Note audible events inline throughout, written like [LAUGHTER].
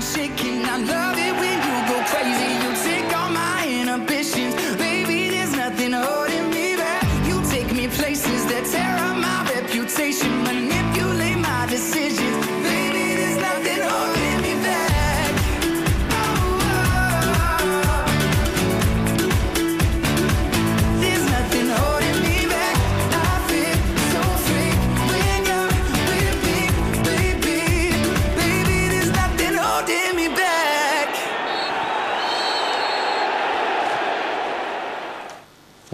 shaking. I love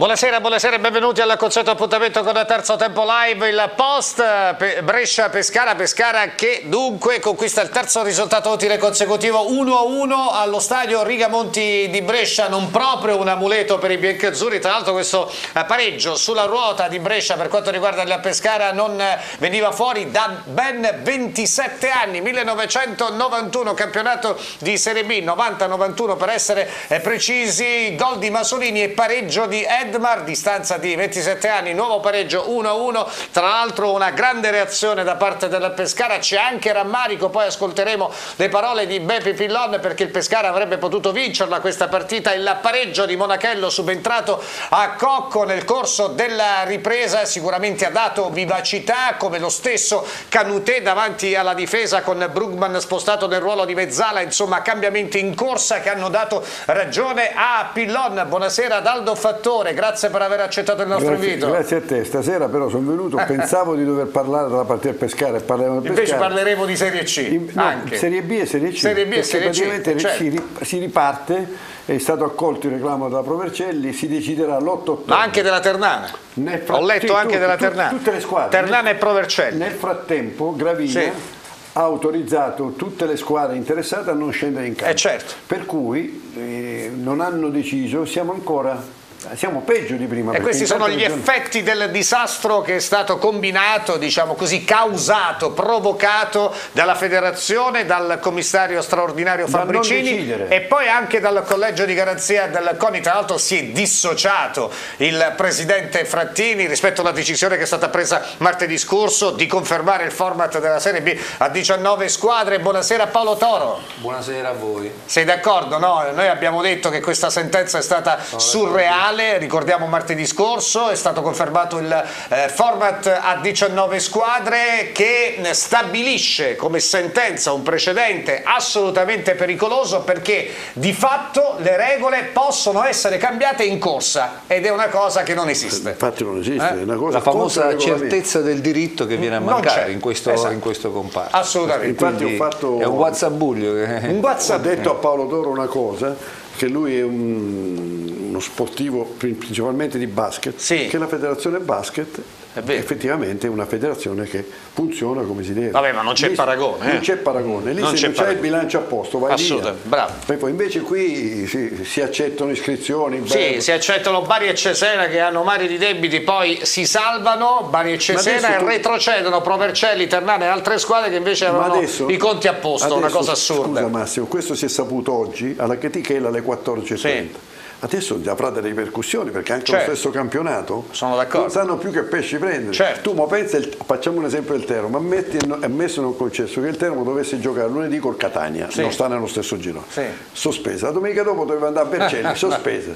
Buonasera, buonasera e benvenuti al consueto appuntamento con il terzo tempo live, il post Pe- Brescia-Pescara, Pescara che dunque conquista il terzo risultato utile consecutivo 1-1 allo stadio Rigamonti di Brescia, non proprio un amuleto per i biancazzurri, tra l'altro questo eh, pareggio sulla ruota di Brescia per quanto riguarda il Pescara non eh, veniva fuori da ben 27 anni, 1991 campionato di Serie B, 90-91 per essere eh, precisi, gol di Masolini e pareggio di Edmar, distanza di 27 anni, nuovo pareggio 1-1, tra l'altro una grande reazione da parte del Pescara, c'è anche rammarico, poi ascolteremo le parole di Beppe Pillon perché il Pescara avrebbe potuto vincerla questa partita, il pareggio di Monachello subentrato a Cocco nel corso della ripresa sicuramente ha dato vivacità come lo stesso Canutè davanti alla difesa con Brugman spostato nel ruolo di mezzala, insomma cambiamenti in corsa che hanno dato ragione a Pillon. Buonasera ad Aldo Fattore, grazie per aver accettato il nostro Grazie, invito. grazie a te, stasera però sono venuto, [LAUGHS] pensavo di dover parlare della partita del Pescara e parleremo del Invece Pescara. parleremo di Serie C In- no, anche. Serie B e Serie C. Serie B e Serie C, praticamente certo. si, ri- si riparte, è stato accolto il reclamo della Provercelli, si deciderà l'8 ottobre. Ma anche della Ternana. Ho letto anche della Ternana. Tutte le squadre. Ternana e Provercelli. Nel frattempo Gravina Sì. ha autorizzato tutte le squadre interessate a non scendere in campo. Eh, certo. Per cui eh, non hanno deciso, siamo ancora siamo peggio di prima. E questi sono gli bisogna- effetti del disastro che è stato combinato, diciamo così, causato, provocato dalla federazione, dal commissario straordinario Fabricini e poi anche dal collegio di garanzia del CONI. Tra l'altro si è dissociato il presidente Frattini rispetto alla decisione che è stata presa martedì scorso di confermare il format della Serie B a 19 squadre. Buonasera Paolo Toro. Buonasera a voi. Sei d'accordo? No? Noi abbiamo detto che questa sentenza è stata surreale, ricordiamo martedì scorso, è stato confermato il eh, format a 19 squadre che stabilisce come sentenza un precedente assolutamente pericoloso perché di fatto le regole possono essere cambiate in corsa ed è una cosa che non esiste. Infatti non esiste, Eh? è una cosa La famosa certezza del diritto che viene a mancare in questo, Esatto. in questo comparto. Assolutamente. Infatti Quindi ho fatto- È un che- Un Ho WhatsApp. detto a Paolo Toro una cosa, che lui è un- uno sportivo principalmente di basket, Sì. che la federazione basket. Effettivamente è una federazione che funziona come si deve. Vabbè, ma non c'è paragone, eh. Non c'è paragone, lì Non se c'è il bilancio a posto vai Assolutamente, via. bravo. Poi, invece qui si, si accettano iscrizioni. Sì, bello. si accettano Bari e Cesena che hanno mari di debiti, poi si salvano, Bari e Cesena e tu- retrocedono Provercelli, Ternana e altre squadre che invece avevano adesso- i conti a posto, una adesso, cosa assurda. Scusa Massimo, questo si è saputo oggi alla Chetichela alle 14.30. Adesso avrà delle ripercussioni perché anche Certo. lo stesso campionato non sanno più che pesci prendere. Certo. Tu ma pensa, facciamo un esempio del Teramo, ammetti, ammesso non concesso che il Teramo dovesse giocare lunedì col Catania, Sì. non sta nello stesso girone, Sì. sospesa. La domenica dopo doveva andare a Vercelli, [LAUGHS] sospesa.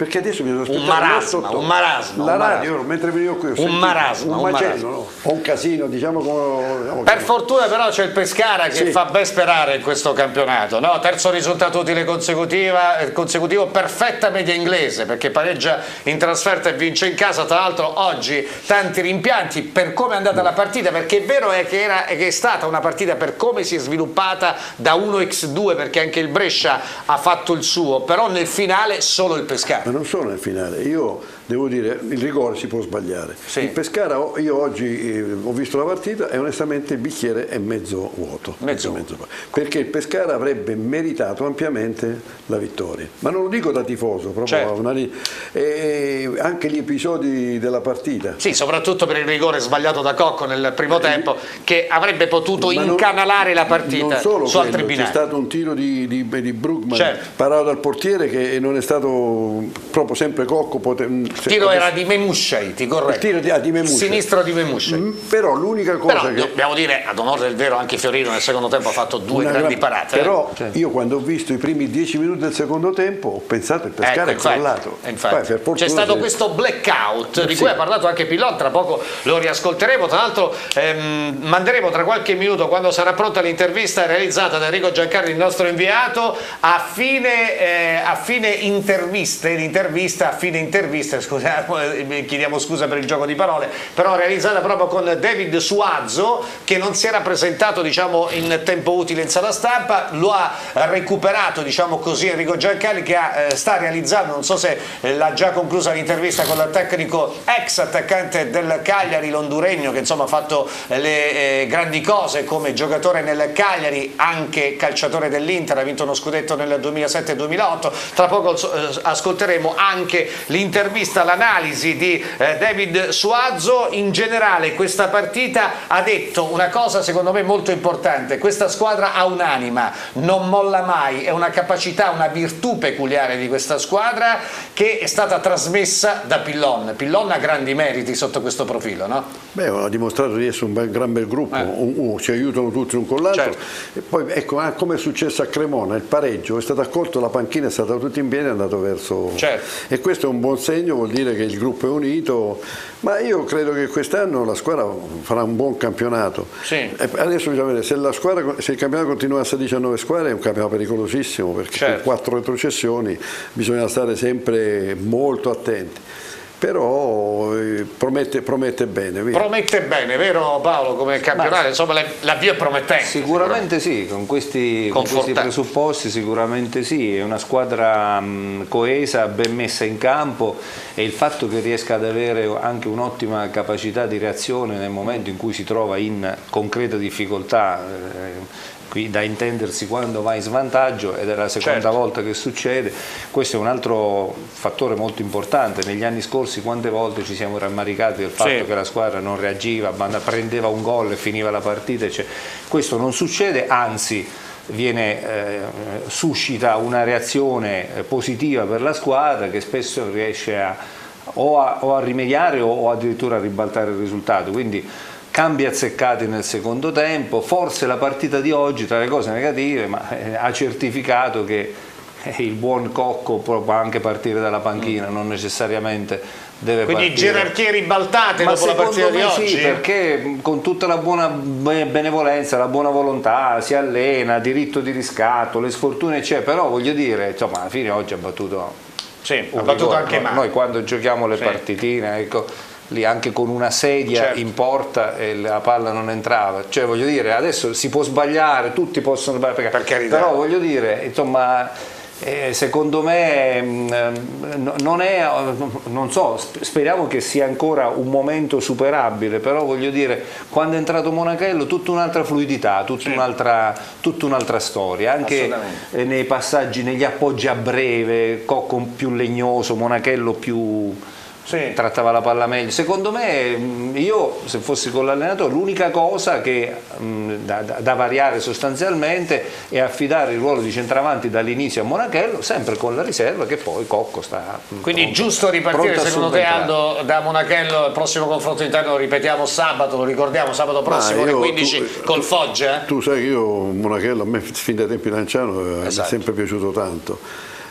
Perché adesso bisogna aspettare marasma, l'8 ottobre. un marasma, La un radio, marasma. mentre venivo qui, ho Un marasma, un un macello, marasma. no? o un casino, diciamo come... diciamo Per fortuna però c'è il Pescara che Sì. fa ben sperare in questo campionato, no? terzo risultato utile consecutiva- eh, consecutivo, perfetta media inglese perché pareggia in trasferta e vince in casa, tra l'altro oggi tanti rimpianti per come è andata la partita, perché è vero è che, era, che è stata una partita per come si è sviluppata da 1x2 perché anche il Brescia ha fatto il suo, però nel finale solo il Pescara. Non solo nel finale, io devo dire, il rigore si può sbagliare. Sì. Il Pescara, io oggi eh, ho visto la partita e onestamente il bicchiere è mezzo vuoto. Mezzo vuoto. Perché il Pescara avrebbe meritato ampiamente la vittoria. Ma non lo dico da tifoso, proprio Certo. una ri- e anche gli episodi della partita. Sì, soprattutto per il rigore sbagliato da Cocco nel primo tempo che avrebbe potuto Eh, non- incanalare la partita non solo su altri quello, c'è binari. stato un tiro di, di, di Brugman Certo. parato dal portiere che non è stato proprio sempre Cocco pote- se- tiro era di Memushai, ti corretto. Il tiro di- ah, di Memushai. Sinistro di Memushai. Mm, Però l'unica cosa Però che... dobbiamo dire, ad onore del vero, anche Fiorino nel secondo tempo ha fatto due una grandi gran- parate. eh. Però io quando ho visto i primi dieci minuti del secondo tempo ho pensato il pescare Ecco, è crollato. C'è stato se- questo blackout di Sì. cui ha parlato anche Pillon, tra poco lo riascolteremo, tra l'altro ehm, manderemo tra qualche minuto quando sarà pronta l'intervista realizzata da Enrico Giancarli, il nostro inviato, a fine, eh, a fine interviste, l'intervista a fine interviste, scusa, eh, chiediamo scusa per il gioco di parole, però realizzata proprio con David Suazzo che non si era presentato diciamo, in tempo utile in sala stampa, lo ha recuperato diciamo così Enrico Giancarli che ha, eh, sta realizzando, non so se eh, l'ha già conclusa l'intervista con il tecnico ex attaccante del Cagliari, l'onduregno che insomma ha fatto le eh, grandi cose come giocatore nel Cagliari, anche calciatore dell'Inter, ha vinto uno scudetto nel 2007-2008, tra poco ascolteremo anche l'intervista, l'analisi di eh, David Suazzo, in generale questa partita ha detto una cosa secondo me molto importante, questa squadra ha un'anima, non molla mai, è una capacità, una virtù peculiare di questa squadra che è stata trasmessa da Pillon. Pillon ha grandi meriti sotto questo profilo, no? Beh, ha dimostrato di essere un bel- gran bel gruppo, un- un- ci aiutano tutti un con l'altro. Eh. Certo. Poi ecco, ah, come è successo a Cremona, il pareggio è stato accolto, la panchina è stata tutti in piedi e è andato verso... Certo. E questo è un buon segno, vuol dire che il gruppo è unito, ma io credo che quest'anno la squadra farà un buon campionato. Sì. Adesso bisogna vedere se, la squadra, se il campionato continuasse a 19 squadre è un campionato pericolosissimo perché Certo. con quattro retrocessioni bisogna stare sempre molto attenti. Però eh, promette, promette bene. via. Promette bene, vero Paolo, come campionato? Insomma, la- l'avvio è promettente. Sicuramente sì, con questi, con questi presupposti sicuramente sì, è una squadra mh, coesa, ben messa in campo e il fatto che riesca ad avere anche un'ottima capacità di reazione nel momento in cui si trova in concreta difficoltà, eh, qui da intendersi quando va in svantaggio ed è la seconda Certo. volta che succede, questo è un altro fattore molto importante, negli anni scorsi quante volte ci siamo rammaricati del fatto Sì. che la squadra non reagiva, ma prendeva un gol e finiva la partita, cioè, questo non succede, anzi viene, eh, suscita una reazione eh, positiva per la squadra che spesso riesce a, o, a, o a rimediare o, o addirittura a ribaltare il risultato. Quindi cambi azzeccati nel secondo tempo, forse la partita di oggi tra le cose negative ma, eh, ha certificato che eh, il buon Cocco può anche partire dalla panchina, non necessariamente deve Quindi partire. gerarchie ribaltate Ma dopo la partita di oggi? sì, perché con tutta la buona be- benevolenza, la buona volontà, si allena, diritto di riscatto, le sfortune c'è, però voglio dire, insomma, alla fine oggi ha battuto Sì, ha battuto rigore. anche male. Noi quando giochiamo le Sì. partitine, ecco, lì anche con una sedia Certo. in porta e la palla non entrava. Cioè, voglio dire, adesso si può sbagliare, tutti possono sbagliare, Per carità. però voglio dire, insomma, eh, secondo me mh, no- non è, non so, sp- speriamo che sia ancora un momento superabile, però voglio dire, quando è entrato Monachello tutta un'altra fluidità, tutta, un'altra, tutta un'altra storia, anche eh, nei passaggi, negli appoggi a breve, Cocco più legnoso, Monachello più Sì. trattava la palla meglio. Secondo me, mh, io se fossi con l'allenatore, l'unica cosa che mh, da, da- da variare sostanzialmente è affidare il ruolo di centravanti dall'inizio a Monachello, sempre con la riserva che poi Cocco sta. mh, Quindi pronto- giusto ripartire secondo te. Aldo da Monachello il prossimo confronto interno lo ripetiamo sabato, lo ricordiamo sabato prossimo alle io- 15 tu- col Foggia? eh? Tu sai che io Monachello a me fin dai tempi Lanciano eh, mi è Esatto. sempre piaciuto tanto.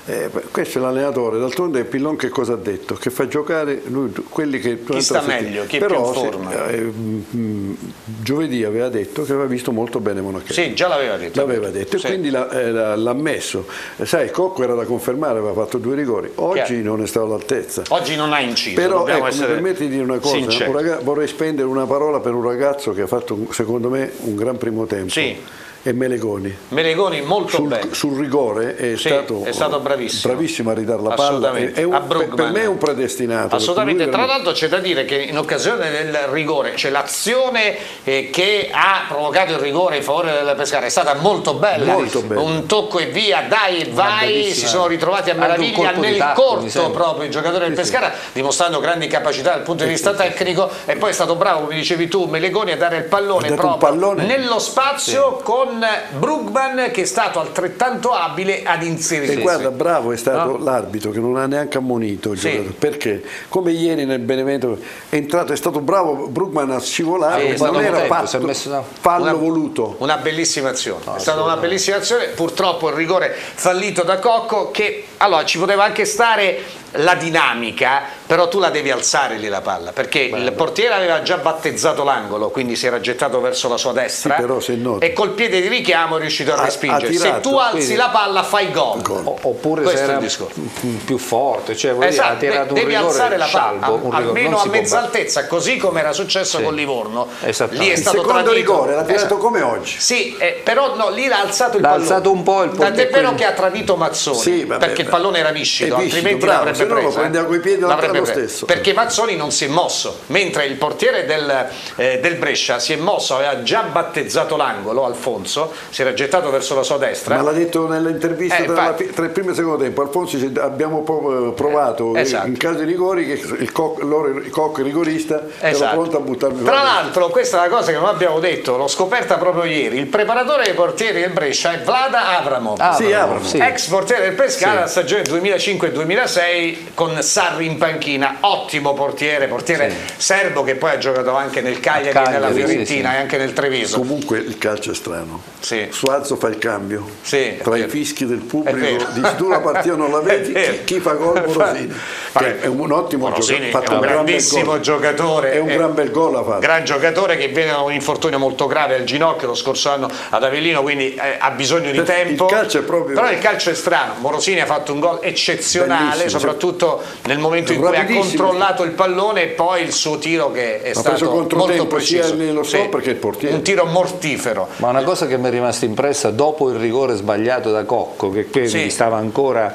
Eh, questo è l'allenatore, d'altronde Pillon che cosa ha detto? Che fa giocare lui- quelli che durante sta meglio? Chi è Però più in forma? eh, mm, giovedì aveva detto che aveva visto molto bene Monachello. Sì, già l'aveva detto. L'aveva detto e Sì. quindi l'ha, eh, messo. Sai, Cocco era da confermare, aveva fatto due rigori. Oggi Chiaro. non è stato all'altezza. Oggi non ha inciso, Però ecco, mi permetti di dire una cosa, un raga- vorrei spendere una parola per un ragazzo che ha fatto secondo me un gran primo tempo. Sì. È Melegoni. Melegoni molto Sul, bene. sul rigore è, Sì, stato, è stato bravissimo. bravissimo a ridare la palla. Assolutamente. È un- A per, per me è un predestinato. Assolutamente, tra lui l'altro c'è da dire che in occasione del rigore, cioè l'azione eh, che ha provocato il rigore in favore del Pescara è stata molto bella, Molto bella. un tocco e via, dai e vai, si sono ritrovati a meraviglia nel tacco, mi corto proprio il giocatore del Sì, sì. Pescara, dimostrando grandi capacità dal punto di vista tecnico e poi è stato bravo, come dicevi tu, Melegoni a dare il pallone proprio pallone. nello spazio con con Brugman che è stato altrettanto abile ad E inserirsi. guarda, bravo è stato No? l'arbitro che non ha neanche ammonito il Sì. giocatore. Perché? Come ieri nel Benevento è entrato, è stato bravo Brugman a scivolare, Sì, non era tempo, fatto, si è messo fallo Una- voluto. Una bellissima azione, è stata una bellissima azione, purtroppo il rigore fallito da Cocco che allora ci poteva anche stare la dinamica, però tu la devi alzare lì la palla, perché il portiere aveva già battezzato l'angolo, quindi si era gettato verso la sua destra Sì, e col piede di richiamo è riuscito a Ha- respingere. Se tu alzi quindi- la palla fai gol. O- oppure Questo se era il più forte, cioè vuol dire, Esatto, ha tirato de- un devi rigore alzare la palla scialbo, un almeno a si può mezza battere. altezza, così come era successo Sì. con Livorno. Esattamente. Lì è Il stato secondo tradito. rigore l'ha tirato Esatto. come oggi. Sì, eh, però no, lì l'ha alzato il L'ha pallone. alzato un po' il Tant'è portiere, vero che ha tradito Mazzoni, perché il pallone era viscido, altrimenti l'avrebbe preso. piedi, L'avrebbe lo stesso. Perché Mazzoni non si è mosso, mentre il portiere del, eh, del Brescia si è mosso, aveva già battezzato l'angolo, Alfonso, si era gettato verso la sua destra. Ma l'ha detto nell'intervista Eh, tra, tra il primo e il secondo tempo. Alfonso dice, abbiamo po- provato Eh, eh, esatto. in caso di rigori che il, co- loro- il cocco rigorista era Esatto. pronto a buttarmi Tra l'altro, questa è una cosa che non abbiamo detto, l'ho scoperta proprio ieri. Il preparatore dei portieri del Brescia è Vlada Avramov. Ah, Sì, Avramov. sì. Ex portiere del Pescara, stagione 2005-2006 con Sarri in panchina, ottimo portiere, portiere serbo che poi ha giocato anche nel Cagliari, Cagliari, nella sì, Fiorentina sì. e anche nel Treviso. Comunque il calcio è strano. Sì. Suazo fa il cambio. Sì, Tra i fischi del pubblico, dici tu la [LAUGHS] partita non la vedi, chi, chi fa gol [LAUGHS] Morosini. Vabbè, Che è un ottimo Morosini giocatore, ha fatto è un bel grandissimo gol. giocatore. È un gran bel gol ha fatto. Gran giocatore che viene da un infortunio molto grave al ginocchio lo scorso anno ad Avellino, quindi eh, ha bisogno di Il tempo. calcio è proprio- Però il calcio è strano. Morosini ha fatto un gol eccezionale, Bellissimo, soprattutto nel momento in cui ha Rapidissimo. controllato il pallone e poi il suo tiro che è Ha stato preso molto sia preciso. nello stop che il portiere. Un tiro mortifero. Ma una cosa che mi è rimasta impressa dopo il rigore sbagliato da Cocco, che quindi Sì. stava ancora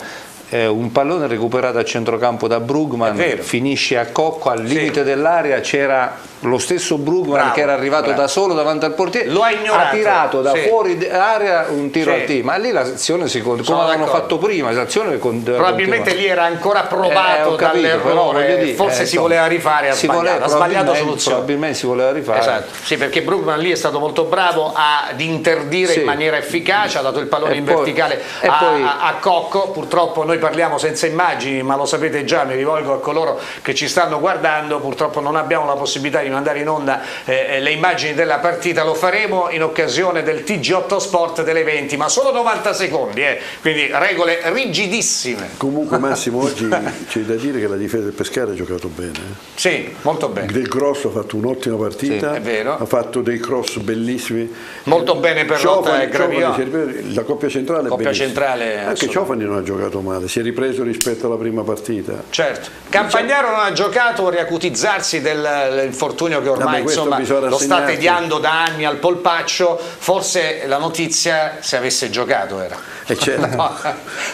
eh, un pallone recuperato a centrocampo da Brugman, finisce a Cocco, al limite dell'area c'era lo stesso Brugman Bravo, che era arrivato bravo. da solo davanti al portiere, Lo ha ignorato, tirato da sì. fuori area un tiro Sì. al team, ma lì l'azione si come avevano fatto prima, l'azione con- Probabilmente continua. lì era ancora Eh, provato ho capito, però dire, forse eh, si voleva rifare, ha sbagliato, ha sbagliato soluzione. Probabilmente si voleva rifare. Esatto, sì, perché Brugman lì è stato molto bravo ad interdire Sì. in maniera efficace, ha dato il pallone E in poi- verticale a, poi- a- a Cocco, purtroppo noi parliamo senza immagini, ma lo sapete già, mi rivolgo a coloro che ci stanno guardando, purtroppo non abbiamo la possibilità di mandare in onda eh, le immagini della partita, lo faremo in occasione del TG8 Sport delle 20, ma solo 90 secondi, eh, quindi regole rigidissime. Comunque [LAUGHS] Massimo oggi c'è da dire che la difesa del Pescara ha giocato bene. eh. Sì, molto bene. Del Grosso ha fatto un'ottima partita, Sì, è vero. ha fatto dei cross bellissimi. Molto bene per Rotta e Ciofani- Gravillon. Ciofani, serviva- la coppia centrale Coppia centrale, Anche. Ciofani non ha giocato male, si è ripreso rispetto alla prima partita. Certo, Campagnaro non ha giocato riacutizzarsi dell'infortunio che ormai Vabbè, insomma, lo sta tediando da anni al polpaccio, forse la notizia se avesse giocato era. E certo. [LAUGHS] No,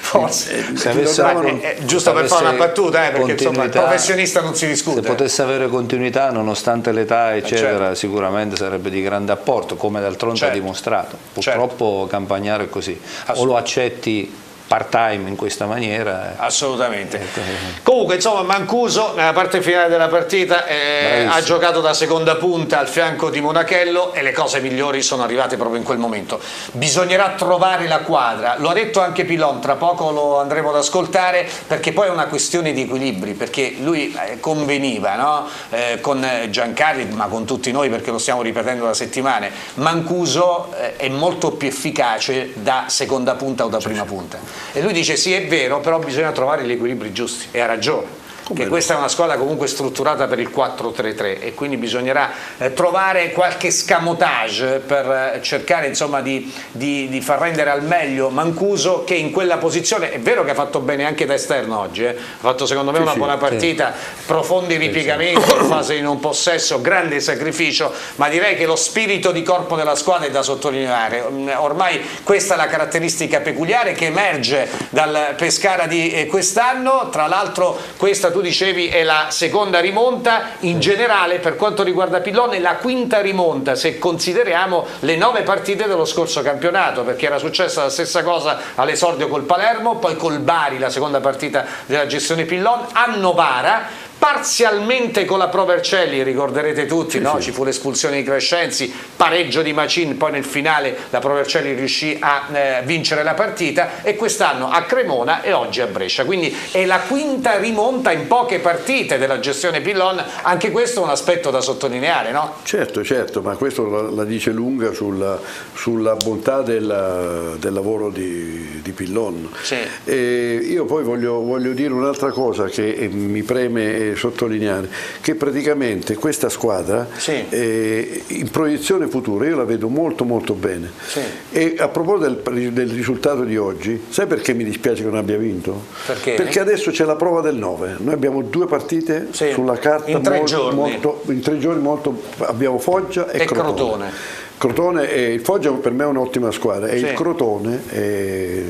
forse. Se avesse- Ma, eh, eh, giusto per fare una battuta, eh, perché insomma il professionista non si Se discute. potesse avere continuità nonostante l'età eccetera certo. sicuramente sarebbe di grande apporto come d'altronde Certo. ha dimostrato. Purtroppo Campagnaro è così, o lo accetti part time in questa maniera. eh. Assolutamente. Ecco. Comunque, insomma, Mancuso nella parte finale della partita eh, ha giocato da seconda punta al fianco di Monachello e le cose migliori sono arrivate proprio in quel momento. Bisognerà trovare la quadra, lo ha detto anche Pilon, tra poco lo andremo ad ascoltare perché poi è una questione di equilibri, perché lui eh, conveniva no? Eh, con Giancarli, ma con tutti noi perché lo stiamo ripetendo da settimane, Mancuso eh, è molto più efficace da seconda punta o da prima punta. E lui dice sì è vero, però bisogna trovare gli equilibri giusti e ha ragione. Che questa è una squadra comunque strutturata per il 4-3-3 e quindi bisognerà eh, trovare qualche scamotage per eh, cercare insomma, di, di- di far rendere al meglio Mancuso che in quella posizione è vero che ha fatto bene anche da esterno oggi, eh, ha fatto secondo me una sì, buona partita, profondi ripiegamenti in fase di non possesso, grande sacrificio, ma direi che lo spirito di corpo della squadra è da sottolineare. Mm, Ormai questa è la caratteristica peculiare che emerge dal Pescara di eh, quest'anno, tra l'altro questa tu dicevi è la seconda rimonta, in generale per quanto riguarda Pillone la quinta rimonta se consideriamo le nove partite dello scorso campionato, perché era successa la stessa cosa all'esordio col Palermo, poi col Bari la seconda partita della gestione Pillon, a Novara parzialmente con la Pro Vercelli, ricorderete tutti, no? ci fu l'espulsione di Crescenzi, pareggio di Macin, poi nel finale la Pro Vercelli riuscì a eh, vincere la partita e quest'anno a Cremona e oggi a Brescia, quindi è la quinta rimonta in poche partite della gestione Pillon, anche questo è un aspetto da sottolineare, no? Certo, certo, ma questo la, la dice lunga sulla, sulla bontà del, del lavoro di, di Pillon. Sì. Io poi voglio, voglio dire un'altra cosa che eh, mi preme sottolineare, che praticamente questa squadra Sì. eh, in proiezione futura io la vedo molto molto bene. Sì. E a proposito del, del risultato di oggi, sai perché mi dispiace che non abbia vinto? Perché? Perché adesso c'è la prova del 9, noi abbiamo due partite Sì. sulla carta In tre molto- giorni. molto- in tre giorni molto, abbiamo Foggia e, E Crotone. Crotone e il Foggia per me è un'ottima squadra e il Crotone è,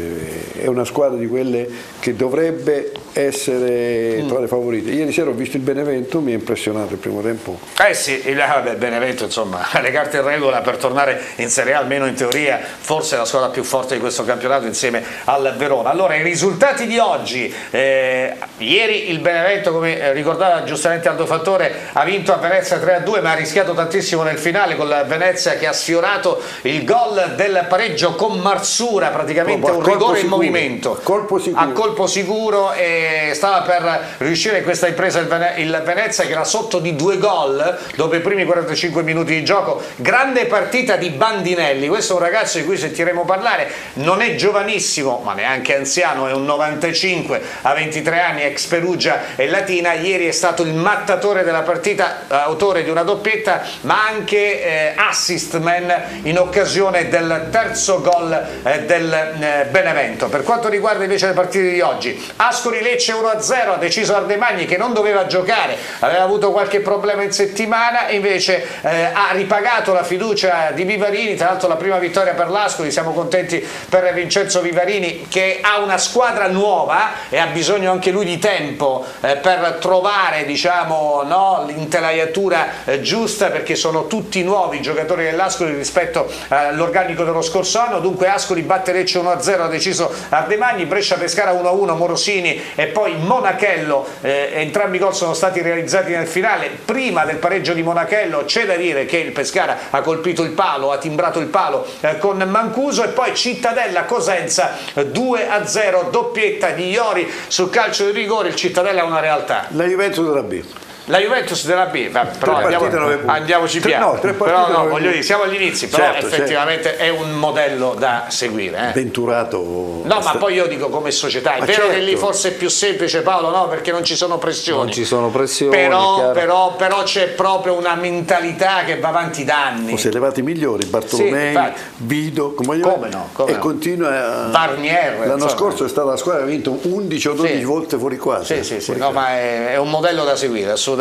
è una squadra di quelle che dovrebbe essere Mm. tra le favorite. Ieri sera ho visto il Benevento, mi ha impressionato il primo tempo. Eh sì, il vabbè, Benevento insomma ha [LAUGHS] le carte in regola per tornare in Serie A, almeno in teoria, forse la squadra più forte di questo campionato insieme al Verona. Allora, i risultati di oggi, eh, ieri il Benevento, come eh, ricordava giustamente Aldo Fattore, ha vinto a Venezia 3-2, ma ha rischiato tantissimo nel finale con la Venezia che ha sfiorato il gol del pareggio con Marsura, praticamente Colpo- un rigore in sicuro. Movimento. Colpo. A colpo sicuro e stava per riuscire questa impresa il, Vene- il Venezia che era sotto di due gol dopo i primi 45 minuti di gioco. Grande partita di Bandinelli. Questo è un ragazzo di cui sentiremo parlare. Non è giovanissimo ma neanche anziano è un 95 a 23 anni ex Perugia e Latina. Ieri è stato il mattatore della partita autore di una doppietta ma anche eh, assist man in occasione del terzo gol eh, del eh, Benevento. Per quanto riguarda invece le partite di oggi Ascoli Lecce 1-0 ha deciso Ardemagni che non doveva giocare aveva avuto qualche problema in settimana invece eh, ha ripagato la fiducia di Vivarini tra l'altro la prima vittoria per l'Ascoli siamo contenti per Vincenzo Vivarini che ha una squadra nuova e ha bisogno anche lui di tempo eh, per trovare diciamo no, l'intelaiatura eh, giusta perché sono tutti nuovi i giocatori dell'Ascoli rispetto eh, all'organico dello scorso anno. Dunque Ascoli batte Lecce 1-0 ha deciso Ardemagni Brescia Pescara 1-1 Morosini e poi Monachello. Eh, entrambi i gol sono stati realizzati nel finale. Prima del pareggio di Monachello c'è da dire che il Pescara ha colpito il palo ha timbrato il palo eh, con Mancuso e poi Cittadella Cosenza eh, 2-0 doppietta di Iori sul calcio di rigore. Il Cittadella è una realtà. La Juventus della B. la Juventus della B, va, però Tre andiamo, partite, nove punti. andiamoci Tre- piano. no, tre però no, voglio dire, siamo agli inizi, però Certo, effettivamente è un modello da seguire. eh. Venturato. No, ma poi io dico come società, è Ma vero che certo. lì forse è più semplice Paolo, no? Perché non ci sono pressioni. Non ci sono pressioni, Però, però, però c'è proprio una mentalità che va avanti da anni. Si è levati i migliori, Bartolomei, infatti. Vido, come, Come no, come e no. continua a... Barnier, L'anno insomma. scorso è stata la squadra che ha vinto 11 o 12 Sì. volte fuori quasi. Sì, sì, sì, no, ma è, è un modello da seguire, assolutamente.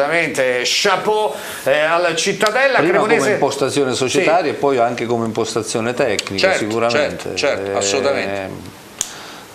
Chapeau eh, al Cittadella, Prima Cremonese. come impostazione societaria e poi anche come impostazione tecnica Certo, sicuramente. certo, certo, Eh, assolutamente.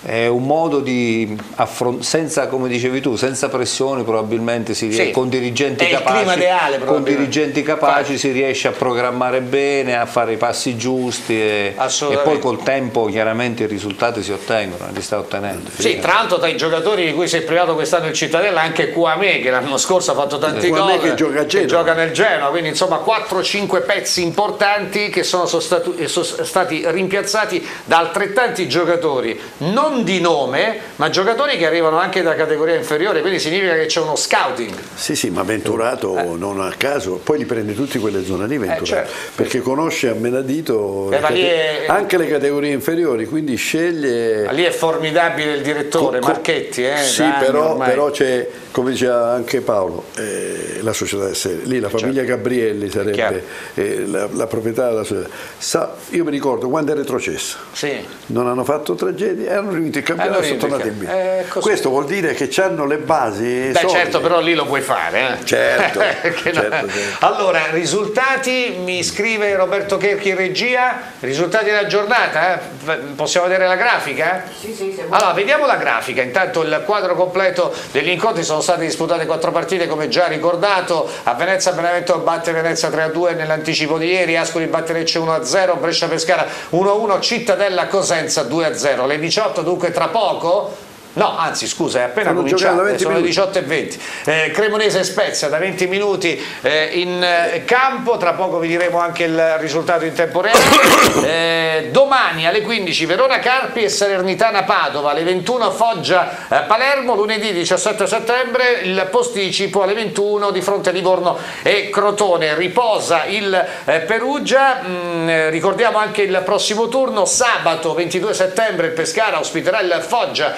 È un modo di affrontare, senza, come dicevi tu, senza pressioni probabilmente si Sì. con dirigenti È il capaci, clima ideale, con dirigenti capaci si riesce a programmare bene, a fare i passi giusti e, e poi col tempo chiaramente i risultati si ottengono, li sta ottenendo. Sì, tra l'altro tra i giocatori di cui si è privato quest'anno il Cittadella anche Quame che l'anno scorso ha fatto tanti Quame gol che gioca a Genova. gioca nel Genoa, quindi insomma 4-5 pezzi importanti che sono eh, sono stati rimpiazzati da altrettanti giocatori, non di nome, ma giocatori che arrivano anche da categoria inferiore, quindi significa che c'è uno scouting. Sì, sì, ma Venturato non a caso, poi li prende tutti quelle zone lì Venturato, Eh, certo. perché conosce a menadito Eh, le è- anche le categorie inferiori, quindi sceglie... Ma Lì è formidabile il direttore Co- Marchetti, eh, sì, però, però c'è, come diceva anche Paolo, eh, la società è seria. Lì la famiglia Gabrielli chiaro. sarebbe eh, la, la proprietà della società. Sa, io mi ricordo quando è retrocesso, Sì. non hanno fatto tragedie e rivinto il campionato e sono vinto tornati in B. eh. Questo vuol dire che hanno le basi Beh solide. certo, però lì lo puoi fare. Eh? Certo, [LAUGHS] no- certo, certo. Allora, risultati, mi scrive Roberto Cherchi in regia, risultati della giornata, eh? Possiamo vedere la grafica? Sì, sì, se vuoi. Allora, vediamo la grafica, intanto il quadro completo degli incontri, sono state disputate quattro partite come già ricordato, a Venezia Benevento batte Venezia 3-2 nell'anticipo di ieri, Ascoli batte Lecce 1-0, Brescia Pescara 1-1, Cittadella Cosenza 2-0, le 18 dunque tra poco No, anzi scusa, è appena Stanno cominciato, giocando 20 sono le minuti. 18 e 20. Eh, Cremonese e Spezia da 20 minuti eh, in eh, campo, tra poco vi diremo anche il risultato in tempo reale. [COUGHS] Eh, domani alle 15 Verona Carpi e Salernitana Padova, alle 21 Foggia eh, Palermo, lunedì 17 settembre il posticipo alle 21 di fronte a Livorno e Crotone. Riposa il Perugia, Mm, eh, ricordiamo anche il prossimo turno, sabato 22 settembre il Pescara ospiterà il Foggia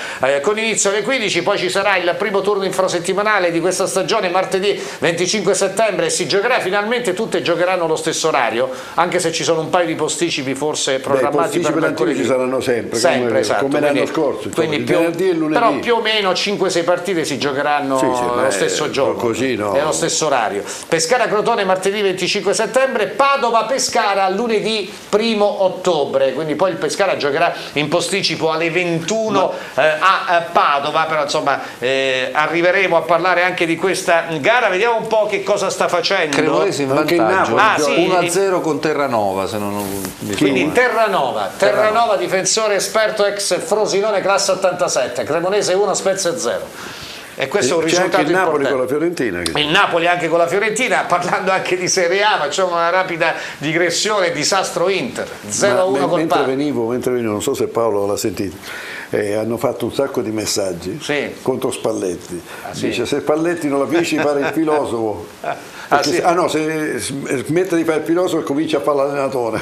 con inizio alle 15, poi ci sarà il primo turno infrasettimanale di questa stagione martedì 25 settembre e si giocherà finalmente, tutte giocheranno allo stesso orario, anche se ci sono un paio di posticipi forse programmati posticipi per mercoledì. ci saranno sempre, sempre come- esatto. come l'anno scorso, quindi più- venerdì e lunedì. Però più o meno 5-6 partite si giocheranno Sì, sì, lo beh, stesso giorno così no. allo stesso orario. Pescara Crotone martedì 25 settembre, Padova Pescara lunedì 1 ottobre, quindi poi il Pescara giocherà in posticipo alle 21 eh, a eh, Padova, però insomma eh, arriveremo a parlare anche di questa gara, vediamo un po' che cosa sta facendo. Cremonese in vantaggio Ah, sì. 1-0 con Terranova se non mi Quindi sbaglio. Terranova, Terranova difensore esperto ex Frosinone classe 87, Cremonese 1, Spezia 0. E questo è un C'è anche risultato il Napoli importante. con la Fiorentina. che- Il Napoli anche con la Fiorentina, parlando anche di Serie A, facciamo una rapida digressione, disastro Inter, 0-1 Ma col mentre venivo, mentre venivo, non so se Paolo l'ha sentito, eh, hanno fatto un sacco di messaggi Sì. contro Spalletti. sì? Dice se Spalletti non la finisci fare il filosofo. Perché sì? se- ah no, se smette di fare il filosofo comincia a fare l'allenatore.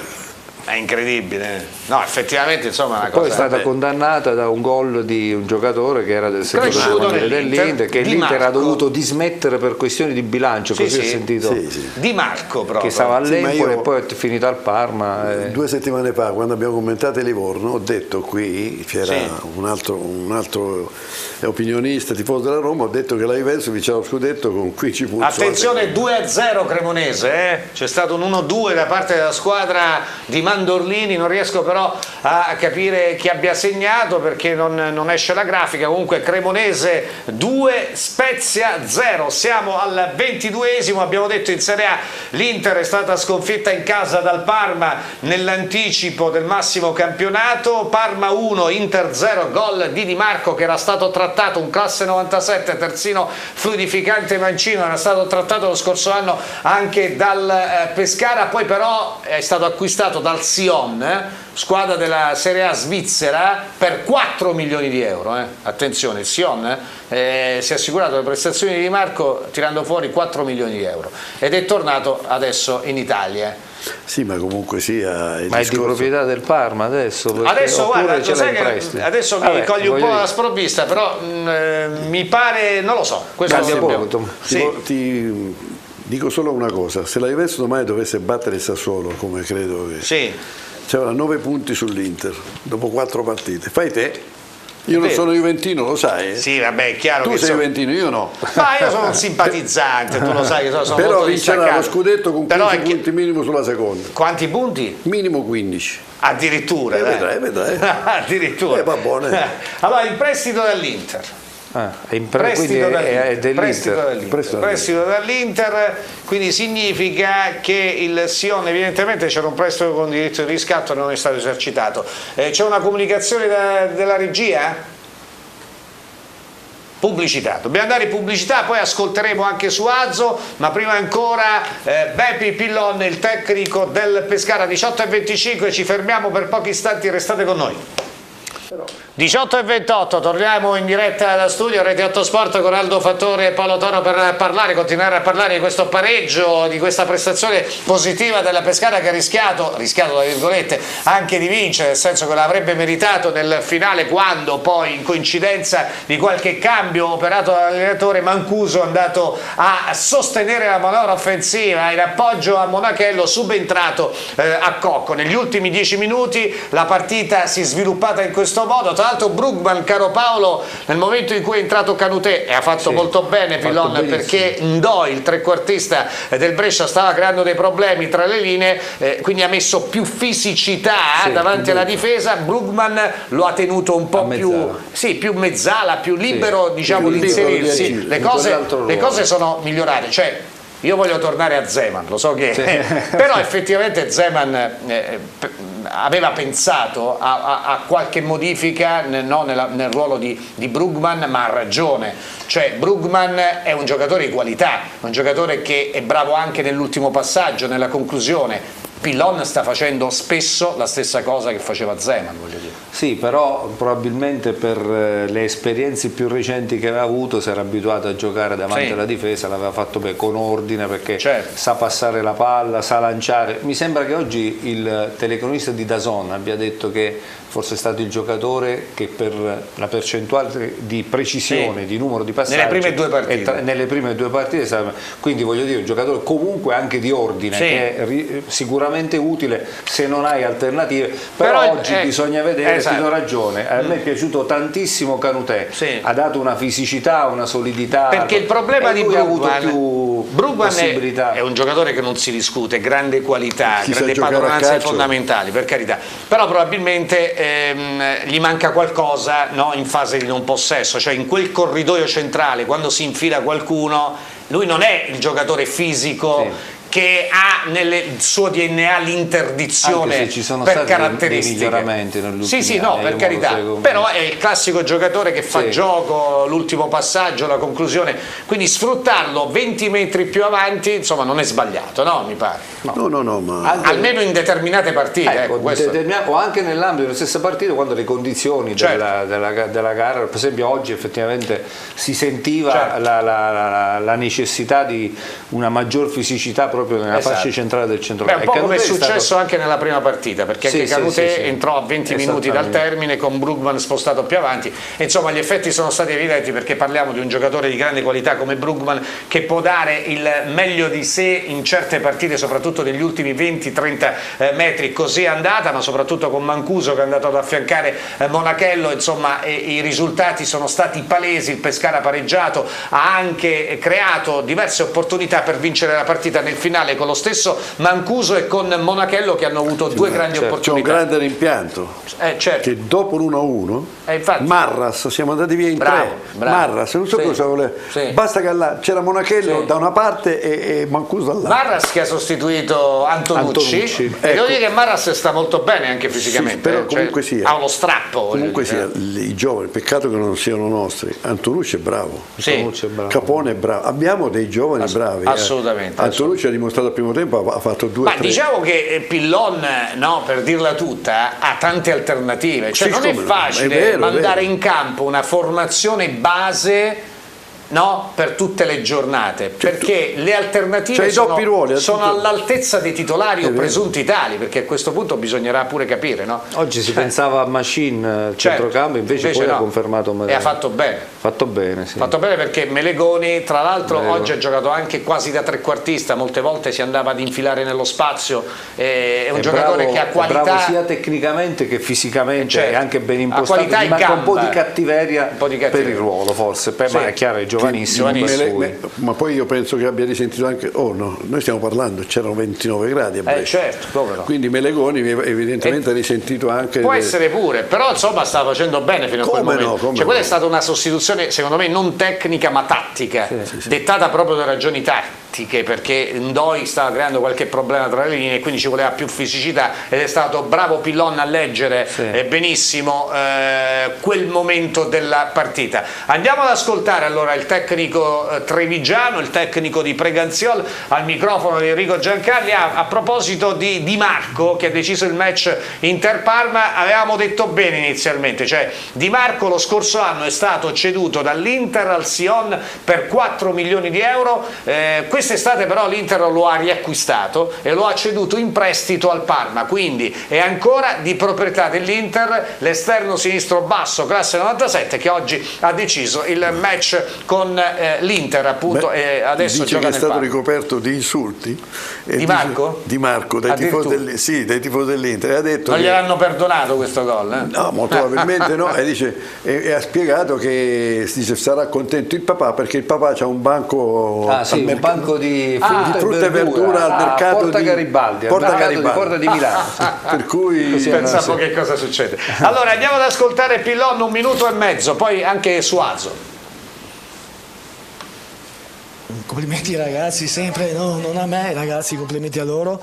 È incredibile. No, effettivamente insomma è una Poi è cosa... stata condannata da un gol di un giocatore che era del secondo dell'Inter, che Di l'Inter ha Marco. dovuto dismettere per questioni di bilancio, Sì, così ho sì. sentito Sì, sì. Di Marco proprio. che stava all'Empoli e poi è finito al Parma. eh. Due settimane fa, quando abbiamo commentato il Livorno, ho detto qui, c'era Sì. un, altro, un altro opinionista, tifoso della Roma, ho detto che la Juventus vinceva lo scudetto con 15 punti. Attenzione 2-0 Cremonese, eh? c'è stato un 1-2 da parte della squadra di Mandorlini, non riesco però a capire chi abbia segnato perché non, non esce la grafica, comunque Cremonese 2, Spezia 0, siamo al 22esimo, abbiamo detto in Serie A l'Inter è stata sconfitta in casa dal Parma nell'anticipo del massimo campionato, Parma 1, Inter 0, gol di Di Marco che era stato trattato, un classe 97, terzino fluidificante mancino, era stato trattato lo scorso anno anche dal eh, Pescara, poi però è stato acquistato dal Sion, eh, squadra della Serie A svizzera, per 4 milioni di euro. eh. Attenzione, il Sion eh, si è assicurato le prestazioni di Di Marco tirando fuori 4 milioni di euro ed è tornato adesso in Italia. Sì, ma comunque sia il Ma è di discorso- proprietà del Parma adesso? Adesso guarda, ce sai in che prestito? adesso mi Vabbè, cogli un po' dire, la sprovvista, però mh, eh, mi pare, non lo so, questo Cambia lo poco. Sì. Ti dico solo una cosa, se la Juventus domani dovesse battere il Sassuolo, come credo che... Sì. C'era 9 punti sull'Inter, dopo 4 partite. Fai te. Io non sono Juventino, lo sai. eh? Sì, vabbè, è chiaro Tu sei so- Juventino, io no. Ma io sono un simpatizzante, tu lo sai che sono, sono Però vincerà lo scudetto con 15 Però è che- punti minimo sulla seconda. Quanti punti? Minimo 15. Addirittura. Eh, vedrai, vedrai. [LAUGHS] Addirittura. Eh, va buone. Allora, il prestito dall'Inter. Ah, è in pre- quindi Prestito dall'Inter. Prestito dall'Inter. Prestito Prestito dall'Inter, quindi significa che il Sion evidentemente c'era un prestito con diritto di riscatto e non è stato esercitato. Eh, c'è una comunicazione da- della regia? Pubblicità, dobbiamo andare in pubblicità, poi ascolteremo anche su Azzo, ma prima ancora eh, Bepi Pillon, il tecnico del Pescara 18 e 25, ci fermiamo per pochi istanti, restate con noi. 18 e 28, torniamo in diretta da studio Rete 8 Sport con Aldo Fattore e Paolo Toro per parlare, continuare a parlare di questo pareggio, di questa prestazione positiva della Pescara che ha rischiato, rischiato tra virgolette, anche di vincere, nel senso che l'avrebbe meritato nel finale quando poi in coincidenza di qualche cambio operato dall'allenatore Mancuso è andato a sostenere la manovra offensiva in appoggio a Monachello subentrato eh, a Cocco. Negli ultimi 10 minuti la partita si è sviluppata in questo modo, tra l'altro Brugman, caro Paolo, nel momento in cui è entrato Canutè e ha fatto Sì, molto bene Pillon benissimo. perché Ndoi, il trequartista del Brescia, stava creando dei problemi tra le linee, eh, quindi ha messo più fisicità Sì, davanti alla difesa, Brugman lo ha tenuto un po' più, mezzala. sì, più mezzala, più libero diciamo, più di di inserirsi, agire, le cose, le cose sono migliorate, cioè io voglio tornare a Zeman, lo so che Sì. [LAUGHS] però effettivamente Zeman eh, p- aveva pensato a, a- a qualche modifica nel, no, nella- nel ruolo di, di Brugman, ma ha ragione. Cioè Brugman è un giocatore di qualità, un giocatore che è bravo anche nell'ultimo passaggio, nella conclusione. Pillon sta facendo spesso la stessa cosa che faceva Zeman, voglio dire. Sì, però probabilmente per eh, le esperienze più recenti che aveva avuto si era abituato a giocare davanti Sì. alla difesa, l'aveva fatto bene, con ordine perché Certo. sa passare la palla, sa lanciare. Mi sembra che oggi il telecronista di Dazon abbia detto che forse è stato il giocatore che per la percentuale di precisione, Sì. di numero di passaggi Nelle prime due è partite. tra- nelle prime due partite, quindi voglio dire un giocatore comunque anche di ordine, Sì. che è ri- sicuramente utile se non hai alternative, però, Però, oggi eh, bisogna vedere, esatto. ti do ragione, a me è piaciuto tantissimo Canutè, Sì. ha dato una fisicità, una solidità, Perché il problema di lui ha avuto Brugman, più Brugman è, possibilità. è un giocatore che non si discute, grande qualità, Chi grande giocare a padronanze calcio. fondamentali, per carità. Però probabilmente ehm, gli manca qualcosa no, in fase di non possesso, cioè in quel corridoio centrale, quando si infila qualcuno, lui non è il giocatore fisico. Che ha nel suo DNA l'interdizione Anche se ci sono per stati dei- dei caratteristiche. Sì, sì, no, anni, per carità. Però è il classico giocatore che fa Sì. gioco, l'ultimo passaggio, la conclusione. Quindi sfruttarlo 20 metri più avanti, insomma, non è sbagliato, no? Mi pare. No, no, no, ma Anche- Almeno in determinate partite. Ecco, ecco, questo- determina- o anche nell'ambito della stessa partita quando le condizioni Certo. della, della- della gara, per esempio oggi effettivamente si sentiva Certo. la, la- la- la necessità di una maggior fisicità proprio nella Esatto. fascia centrale del centro Beh, un po' come è Canutè stato- successo anche nella prima partita, perché Sì, anche Canute sì, sì. entrò a 20 minuti dal termine con Brugman spostato più avanti. E, insomma, gli effetti sono stati evidenti perché parliamo di un giocatore di grande qualità come Brugman che può dare il meglio di sé in certe partite, soprattutto negli ultimi 20-30 eh, metri. Così è andata, ma soprattutto con Mancuso che è andato ad affiancare eh, Monachello. Insomma, eh, i risultati sono stati palesi. Il Pescara ha pareggiato, ha anche creato diverse opportunità per vincere la partita nel finale con lo stesso Mancuso e con Monachello che hanno avuto due grandi certo. c'è un opportunità. grande rimpianto Eh, certo. che dopo l'1-1 Eh, infatti. Marras siamo andati via in Bravo, tre bravo. Marras non so Sì, cosa voleva sì. basta che là c'era Monachello Sì. da una parte e, e Mancuso dall'altra Marras che ha sostituito Antonucci, Antonucci. e devo Ecco. dire che Marras sta molto bene anche fisicamente, Sì, però eh, cioè, comunque sia. ha uno strappo. comunque dire. sia i giovani peccato che non siano nostri Antonucci è bravo Sì. Antonucci è bravo. Capone è bravo abbiamo dei giovani bravi eh. assolutamente, Antonucci ha dimostrato al primo tempo ha fatto due Ma diciamo che eh, Pillon, no, per dirla tutta, ha tante alternative, cioè Sì, non è facile è vero, è mandare vero. in campo una formazione base no, per tutte le giornate, perché le alternative i sono, sono all'altezza dei titolari o presunti tali, perché a questo punto bisognerà pure capire, no? Oggi si pensava a Machine eh, Certo, centrocampo, invece, poi no. ha confermato E ha fatto bene. fatto bene, sì. Fatto bene perché Melegoni, tra l'altro, oggi ha giocato anche quasi da trequartista, molte volte si andava ad infilare nello spazio, eh, è un È giocatore bravo- che ha qualità. bravo sia tecnicamente che fisicamente, Certo. è anche ben impostato, manca un po' di cattiveria, Un po' di per cattiveria. il ruolo forse, Beh, Sì. ma è chiaro, è giovanissimo. giovanissimo. le- ma poi io penso che abbia risentito anche oh no noi stiamo parlando c'erano 29 gradi a Eh, Brescia certo, come no. quindi Melegoni evidentemente ha risentito anche Può le- essere pure, però insomma stava facendo bene fino a quel Come no, momento. come cioè, quella no. è stata una sostituzione, secondo me, non tecnica ma tattica, dettata proprio da ragioni tattiche, perché Ndoi stava creando qualche problema tra le linee, quindi ci voleva più fisicità ed è stato bravo Pillon a leggere Sì. eh, benissimo eh, quel momento della partita. Andiamo ad ascoltare allora il tecnico eh, trevigiano, il tecnico di Preganziol, al microfono di Enrico Giancarli. A, a proposito di Di Marco che ha deciso il match Inter-Parma, avevamo detto bene inizialmente, cioè Di Marco lo scorso anno è stato ceduto dall'Inter al Sion per 4 milioni di euro, eh, quest'estate però l'Inter lo ha riacquistato e lo ha ceduto in prestito al Parma, quindi è ancora di proprietà dell'Inter l'esterno sinistro basso classe 97 che oggi ha deciso il match con eh, l'Inter appunto Beh, e adesso dice gioca che è nel stato Parma. ricoperto di insulti e Di dice- Marco? di Marco dai tifosi, del, sì, dell'Inter ha detto Non gliel'hanno perdonato questo gol? Eh? No, molto probabilmente no, e, dice, e, e ha spiegato che dice, sarà contento il papà perché il papà ha un banco, Ah, sì, un merc- banco di Ah, frutta, di frutta e verdura al Ah, mercato Porta di Garibaldi, al Porta mercato di Garibaldi. Porta di Milano. [LAUGHS] per cui una- Pensavo che cosa succede. Allora andiamo ad ascoltare Pillon un minuto e mezzo, poi anche Suazo. Complimenti ragazzi, sempre, no, non a me ragazzi, complimenti a loro.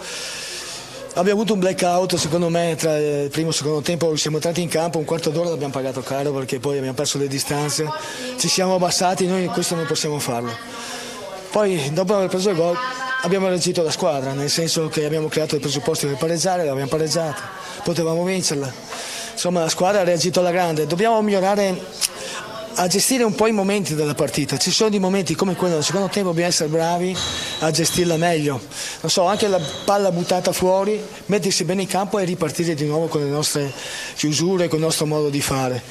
Abbiamo avuto un blackout, secondo me, tra il primo e il secondo tempo siamo entrati in campo, un quarto d'ora l'abbiamo pagato caro perché poi abbiamo perso le distanze, ci siamo abbassati, noi questo non possiamo farlo. Poi dopo aver preso il gol abbiamo reagito la squadra, nel senso che abbiamo creato i presupposti per pareggiare, l'abbiamo pareggiata, potevamo vincerla. Insomma la squadra ha reagito alla grande, dobbiamo migliorare a gestire un po' i momenti della partita. Ci sono dei momenti come quello del secondo tempo, dobbiamo essere bravi a gestirla meglio. Non so, anche la palla buttata fuori, mettersi bene in campo e ripartire di nuovo con le nostre chiusure, con il nostro modo di fare.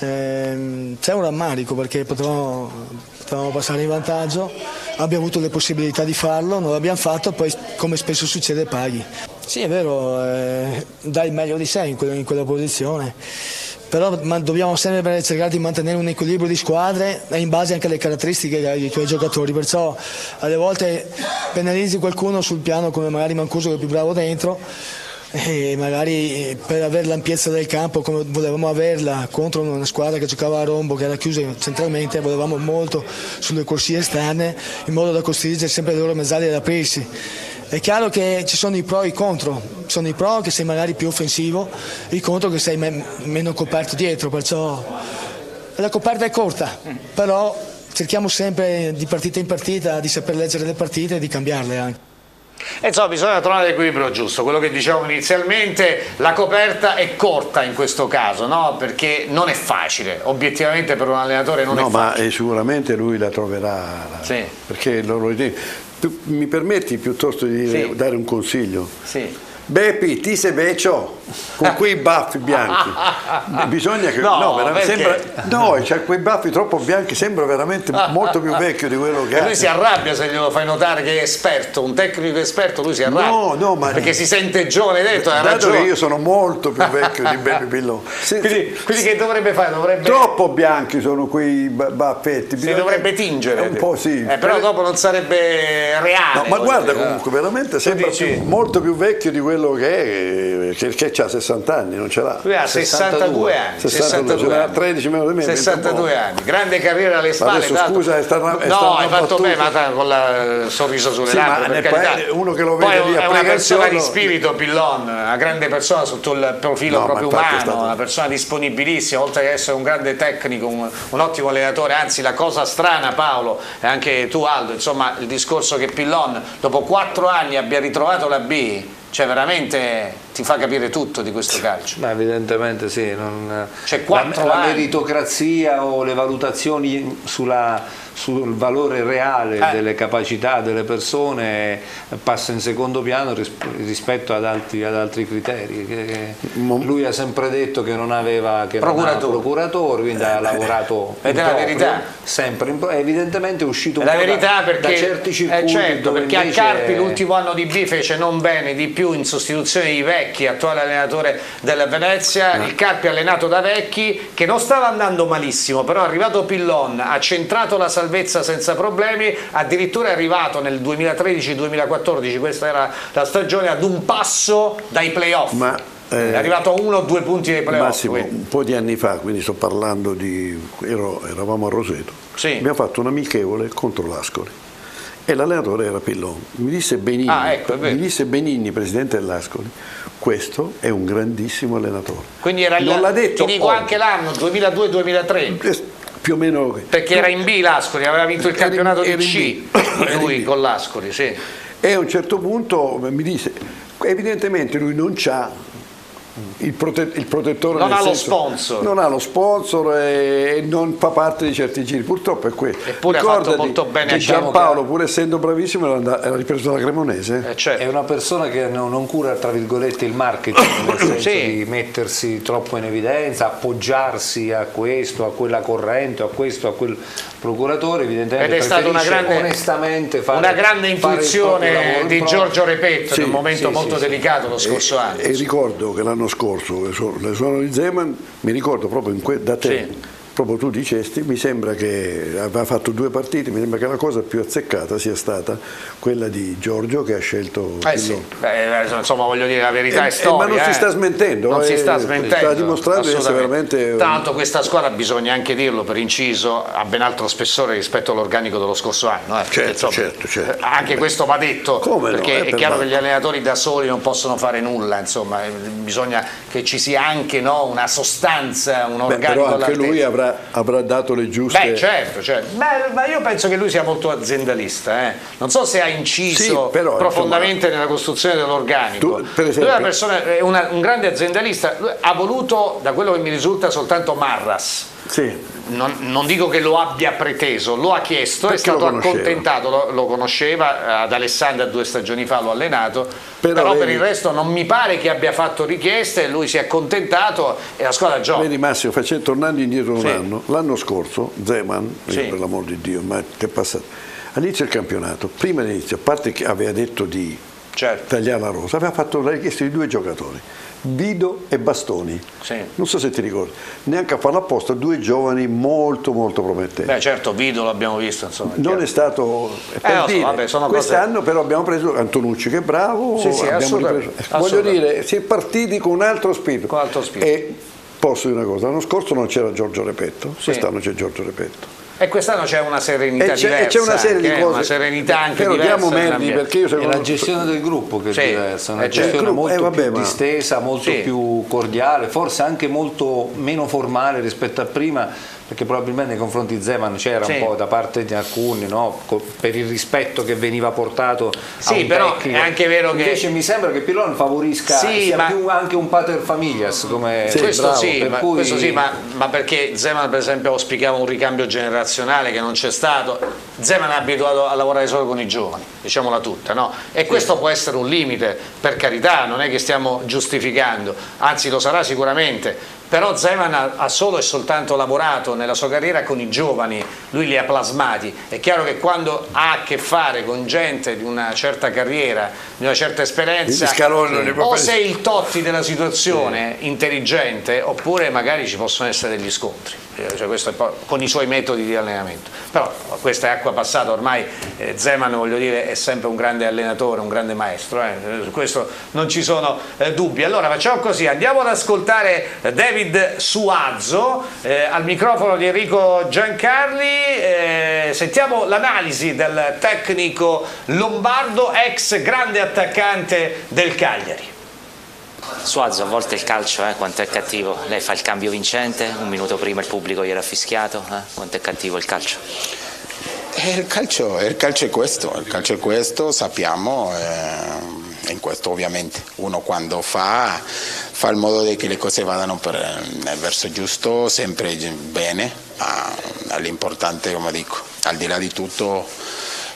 Ehm, c'è un rammarico perché potevamo, potevamo passare in vantaggio, abbiamo avuto le possibilità di farlo, non l'abbiamo fatto, poi come spesso succede paghi. Sì, è vero, eh, dai il meglio di sé in quella, in quella posizione però dobbiamo sempre cercare di mantenere un equilibrio di squadre in base anche alle caratteristiche dei tuoi giocatori, perciò alle volte penalizzi qualcuno sul piano come magari Mancuso che è più bravo dentro e magari per avere l'ampiezza del campo come volevamo averla contro una squadra che giocava a rombo che era chiusa centralmente volevamo molto sulle corsie esterne in modo da costringere sempre le loro mezzali ad aprirsi. È chiaro che ci sono i pro e i contro, sono i pro che sei magari più offensivo, i contro che sei me meno coperto dietro, perciò la coperta è corta, però cerchiamo sempre di partita in partita di saper leggere le partite e di cambiarle anche. E insomma bisogna trovare l'equilibrio giusto, quello che dicevamo inizialmente, la coperta è corta in questo caso, no? perché non è facile, obiettivamente per un allenatore non no, è facile. No, ma sicuramente lui la troverà, sì. perché loro mi permetti piuttosto di sì. dare un consiglio? Sì. Beppi, ti sei vecchio con quei baffi bianchi. Bisogna che. No, no, perché? sembra, no c'ha quei baffi troppo bianchi, sembra veramente molto più vecchio di quello che è. Lui si arrabbia se glielo fai notare che è esperto, un tecnico esperto, lui si arrabbia. No, no, ma. Perché si sente giovane dentro. Dato che io sono molto più vecchio di Beppi Pillon. [LAUGHS] quindi, quindi, che dovrebbe fare? Dovrebbe... Troppo bianchi sono quei baffetti. Si dovrebbe tingere. Un po' sì. Eh, però dopo non sarebbe reale. No, ma guarda comunque, veramente sembra più, molto più vecchio di quello che è che, che ha 60 anni, non ce l'ha. Lui ha 62 anni. 62, 62 anni. 13 meno di me. 62 anni, grande carriera alle spalle. Adesso tanto... scusa, è stata, è No, hai fatto bene, ma con il sorriso sulle sì, labbra. Ma per uno che lo vede Poi lì è una persona di spirito, Pillon, una grande persona sotto il profilo no, proprio umano, stato... una persona disponibilissima, oltre che essere un grande tecnico, un, un ottimo allenatore, anzi la cosa strana Paolo, e anche tu Aldo, insomma il discorso che Pillon dopo quattro anni abbia ritrovato la B cioè veramente ti fa capire tutto di questo calcio. Ma evidentemente sì, non... cioè, la, la meritocrazia o le valutazioni sulla sul valore reale eh. delle capacità delle persone passa in secondo piano rispetto ad altri, ad altri criteri. Che lui ha sempre detto che non aveva che procuratore, procuratore quindi eh. ha lavorato ed è la verità sempre in, evidentemente è uscito un la po' verità da, perché, da certi circuiti eh certo, perché a Carpi l'ultimo anno di B fece non bene di più in sostituzione di Vecchi attuale allenatore della Venezia no. il Carpi allenato da Vecchi che non stava andando malissimo però è arrivato Pillon ha centrato la salvezza senza problemi addirittura è arrivato nel 2013-2014 questa era la stagione ad un passo dai playoff Ma eh, è arrivato a uno o due punti dei playoff. Massimo, quindi. un po' di anni fa, quindi sto parlando di. Ero, eravamo a Roseto. Sì. Abbiamo fatto un amichevole contro l'Ascoli. E l'allenatore era Pillon. Mi disse Benigni, ah, ecco, mi disse Benigni, presidente dell'Ascoli, questo è un grandissimo allenatore. Quindi era non l'ha detto ti dico oggi. anche l'anno 2002-2003 più o meno perché era in B l'Ascoli aveva vinto il campionato di C lui con l'Ascoli sì. e a un certo punto mi disse evidentemente lui non c'ha il, prote il, protettore non ha senso, lo sponsor. non ha lo sponsor e non fa parte di certi giri. Purtroppo è quello eppure Ricordati ha fatto molto bene che Giampaolo che... pur essendo bravissimo era ripreso dalla Cremonese. Eh, certo. è una persona che non, non, cura tra virgolette il marketing nel [COUGHS] senso sì. di mettersi troppo in evidenza appoggiarsi a questo a quella corrente a questo a quel procuratore evidentemente ed è stata una grande, onestamente fare, una grande intuizione di Giorgio Repetto sì, in un momento sì, molto delicato lo scorso e, anno. e ricordo che l'anno scorso le suono di Zeman mi ricordo proprio que, da te proprio tu dicesti, mi sembra che aveva fatto due partite, mi sembra che la cosa più azzeccata sia stata quella di Giorgio che ha scelto Eh sì. Beh, insomma voglio dire la verità Eh, è storia. ma non si eh. sta smentendo, Non si eh, sta smentendo. sta dimostrando di essere veramente Tanto questa squadra, bisogna anche dirlo per inciso, ha ben altro spessore rispetto all'organico dello scorso anno. eh. Certo, certo, certo. eh, Anche questo va detto, Come no, perché eh, è per chiaro me. che gli allenatori da soli non possono fare nulla, insomma, eh, bisogna che ci sia anche no, una sostanza, un Beh, organico però anche lui avrà, avrà dato le giuste... Beh, certo, certo. Beh, ma io penso che lui sia molto aziendalista. eh. Non so se ha inciso Sì, però, profondamente nella costruzione dell'organico. Esempio- lui è, una persona, è una- un grande aziendalista. Lui ha voluto, da quello che mi risulta, soltanto Marras. Sì, Non, non dico che lo abbia preteso, lo ha chiesto, è Perché lo stato conosceva. accontentato, lo, lo conosceva, ad Alessandria due stagioni fa l'ho allenato, Però però, per vedi- il resto non mi pare che abbia fatto richieste, lui si è accontentato e la squadra gioca. Vedi Massimo, face- tornando indietro un Sì. anno, l'anno scorso Zeman, eh, Sì. per l'amor di Dio, ma che è passato? All'inizio del campionato, prima dell'inizio, a parte che aveva detto di Certo. tagliare la rosa, aveva fatto la richiesta di due giocatori, Vido e Bastoni. Sì. Non so se ti ricordi, neanche a farlo apposta, due giovani molto molto promettenti. Beh certo, Vido l'abbiamo visto, insomma. non chiaro. è stato per Eh, lo so, dire, vabbè, sono cose- quest'anno però abbiamo preso Antonucci che è bravo Sì, sì, assolutamente, voglio assolutamente. dire si è partiti con un altro spirito Con altro spirito. e posso dire una cosa l'anno scorso non c'era Giorgio Repetto quest'anno c'è Giorgio Repetto E quest'anno c'è una serenità e c'è, diversa. e c'è una serie anche, di eh, cose Una serenità anche però diversa. diamo meriti nell'ambiente. perché io È secondo la gestione del gruppo che è Sì, diversa, una eh, certo. gestione gruppo- molto eh, vabbè, più ma- distesa, molto Sì. più cordiale, forse anche molto meno formale rispetto a prima, perché probabilmente nei confronti di Zeman c'era Sì. un po' da parte di alcuni, no? Per il rispetto che veniva portato Sì, a un però tecnico. è anche vero che- Invece mi sembra che Pilon favorisca Sì, sia ma- più anche un pater familias come Sì, questo, bravo, sì, per ma, cui- questo sì, ma, ma perché Zeman per esempio auspicava un ricambio generazionale che non c'è stato. Zeman è abituato a lavorare solo con i giovani, diciamola tutta, no? E questo può essere un limite, per carità, non è che stiamo giustificando, anzi lo sarà sicuramente. Però Zeman ha, ha solo e soltanto lavorato nella sua carriera con i giovani, lui li ha plasmati. È chiaro che quando ha a che fare con gente di una certa carriera, di una certa esperienza, o sei il Totti della situazione, intelligente, oppure magari ci possono essere degli scontri, Eh, cioè questo è poi- con i suoi metodi di allenamento. Però questa è acqua passata, ormai eh, Zeman voglio dire, è sempre un grande allenatore, un grande maestro, eh, su questo non ci sono eh, dubbi. Allora facciamo così, andiamo ad ascoltare eh, David Suazzo eh, al microfono di Enrico Giancarli, eh, sentiamo l'analisi del tecnico lombardo, ex grande attaccante del Cagliari. Suazo, a volte il calcio, eh, quanto è cattivo. Lei fa il cambio vincente, un minuto prima il pubblico gli era fischiato, eh, quanto è cattivo il calcio. Eh, Il calcio, il calcio è questo, il calcio è questo, sappiamo, eh, in questo ovviamente uno quando fa, fa il modo di che le cose vadano per, nel verso giusto, sempre bene, ma l'importante come dico, al di là di tutto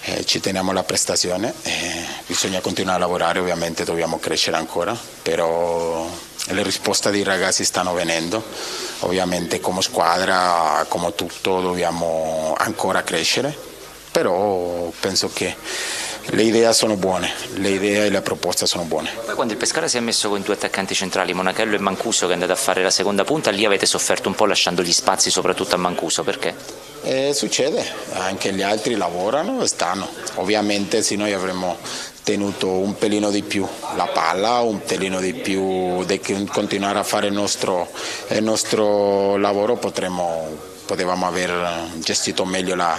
eh, ci teniamo alla prestazione, eh, bisogna continuare a lavorare, ovviamente dobbiamo crescere ancora, però le risposte dei ragazzi stanno venendo, ovviamente come squadra, come tutto dobbiamo ancora crescere, però penso che le idee sono buone, le idee e le proposte sono buone. Poi quando il Pescara si è messo con i due attaccanti centrali, Monachello e Mancuso, che è andato a fare la seconda punta, lì avete sofferto un po' lasciando gli spazi soprattutto a Mancuso, perché? E succede, anche gli altri lavorano e stanno. Ovviamente se noi avremmo tenuto un pelino di più la palla, un pelino di più di continuare a fare il nostro, il nostro lavoro potremmo, potevamo aver gestito meglio la,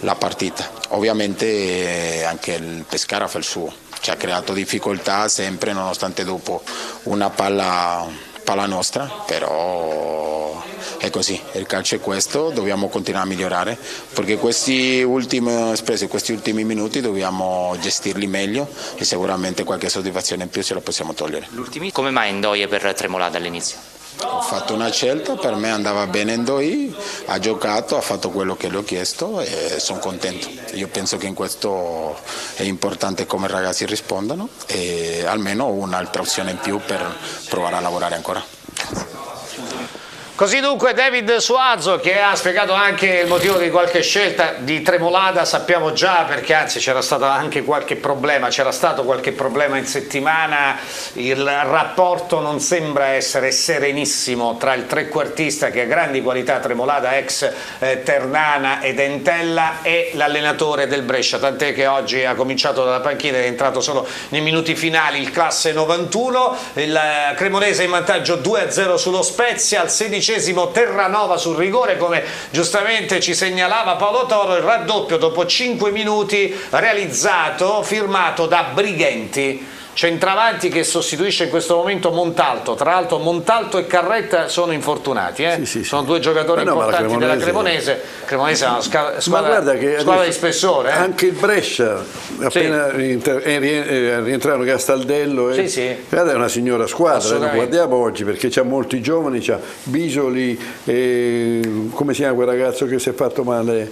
la partita. Ovviamente eh, anche il Pescara fa il suo, ci ha creato difficoltà sempre nonostante dopo una palla, palla nostra, però è così, il calcio è questo, dobbiamo continuare a migliorare perché questi ultimi, spesso questi ultimi minuti dobbiamo gestirli meglio e sicuramente qualche soddisfazione in più ce la possiamo togliere. L'ultimi, come mai Ndoye per Tremolada all'inizio? Ho fatto una scelta, per me andava bene Ndoi, ha giocato, ha fatto quello che le ho chiesto e sono contento. Io penso che in questo è importante come i ragazzi rispondano e almeno un'altra opzione in più per provare a lavorare ancora. Così dunque David Suazo che ha spiegato anche il motivo di qualche scelta di Tremolada, sappiamo già perché anzi c'era stato anche qualche problema, c'era stato qualche problema in settimana, il rapporto non sembra essere serenissimo tra il trequartista che ha grandi qualità Tremolada, ex eh, Ternana ed Entella e l'allenatore del Brescia, tant'è che oggi ha cominciato dalla panchina ed è entrato solo nei minuti finali il classe 91, il eh, Cremonese in vantaggio 2-0 sullo Spezia, al 16 Terranova sul rigore come giustamente ci segnalava Paolo Toro il raddoppio dopo 5 minuti realizzato firmato da Brighenti centravanti che sostituisce in questo momento Montalto tra l'altro Montalto e Carretta sono infortunati eh? Sì, sì, sì. sono due giocatori Ma no, importanti della Cremonese- Cremonese Cremonese è una squadra, squadra di spessore eh? anche il Brescia, appena rientra- eh, rie- eh, rientrarono Castaldello, Sì, eh, sì. guarda, è una signora squadra, eh, lo guardiamo oggi perché c'ha molti giovani, c'ha Bisoli, eh, come si chiama quel ragazzo che si è fatto male?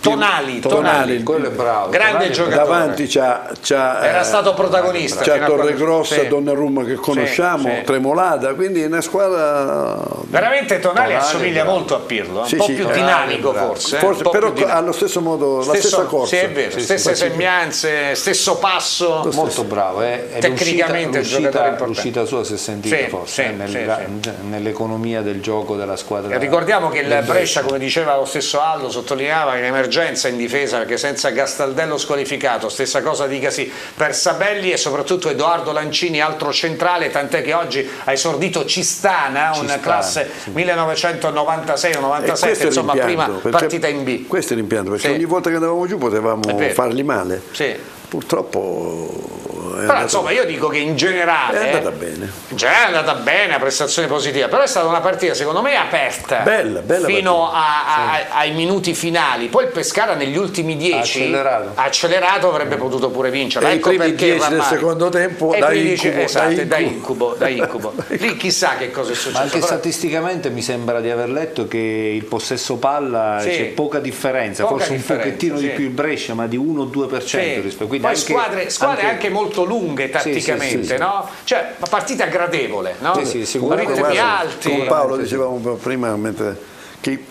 Tonali, Tonali. Tonali, Quello è bravo. grande Tonali giocatore davanti c'ha, c'ha, era eh, stato protagonista c'ha fino a quando- Torregrossa, Sì. Donnarumma che conosciamo, sì. Tremolada, quindi è una squadra veramente Tonali, Tonali assomiglia bravo. molto a Pirlo eh? un Sì, po' sì, più Tonali dinamico bravo. forse, eh? forse, però dinamico. allo stesso modo, la Stesso- stessa corsa. Sì, è vero, Sì, sì, stesse sì. sembianze, stesso passo. Molto bravo, eh. Ed Tecnicamente l'uscita- l'uscita, sua si è sentita Sì, forse sì, eh, nel- sì, nell'economia del gioco della squadra. Ricordiamo che il Brescia, come diceva lo stesso Aldo, sottolineava in emergenza in difesa perché senza Gastaldello squalificato, stessa cosa dicasi per Sabelli e soprattutto Edoardo Lancini, altro centrale, tant'è che oggi ha esordito Cistana, una Cistana, classe sì. 1996-97, E questo è insomma prima partita in B. Questo è l'impianto, perché Sì. ogni volta che andavamo giù potevamo farli male. Sì. Purtroppo è Però andata- insomma io dico che in generale È andata bene. In generale è andata bene, una prestazione positiva, però è stata una partita secondo me aperta Bella, bella fino a- a- ai minuti finali. Poi il Pescara negli ultimi dieci accelerato. accelerato, avrebbe potuto pure vincere. E i Ecco primi perché dieci del secondo tempo E i da primi incubo, esatto, da da incubo. da incubo. [LAUGHS] Lì chissà che cosa è successo. Ma anche però- statisticamente mi sembra di aver letto che il possesso palla Sì. c'è poca differenza, Poca forse differenza, un pochettino sì. di più il Brescia, ma di 1-2% Sì. rispetto quindi Poi anche- squadre, squadre anche, molto lunghe tatticamente, sì, sì. no? Cioè, una partita gradevole, no? Sì, sì, sicuramente. Ritmi alti. Con Paolo dicevamo prima mentre, che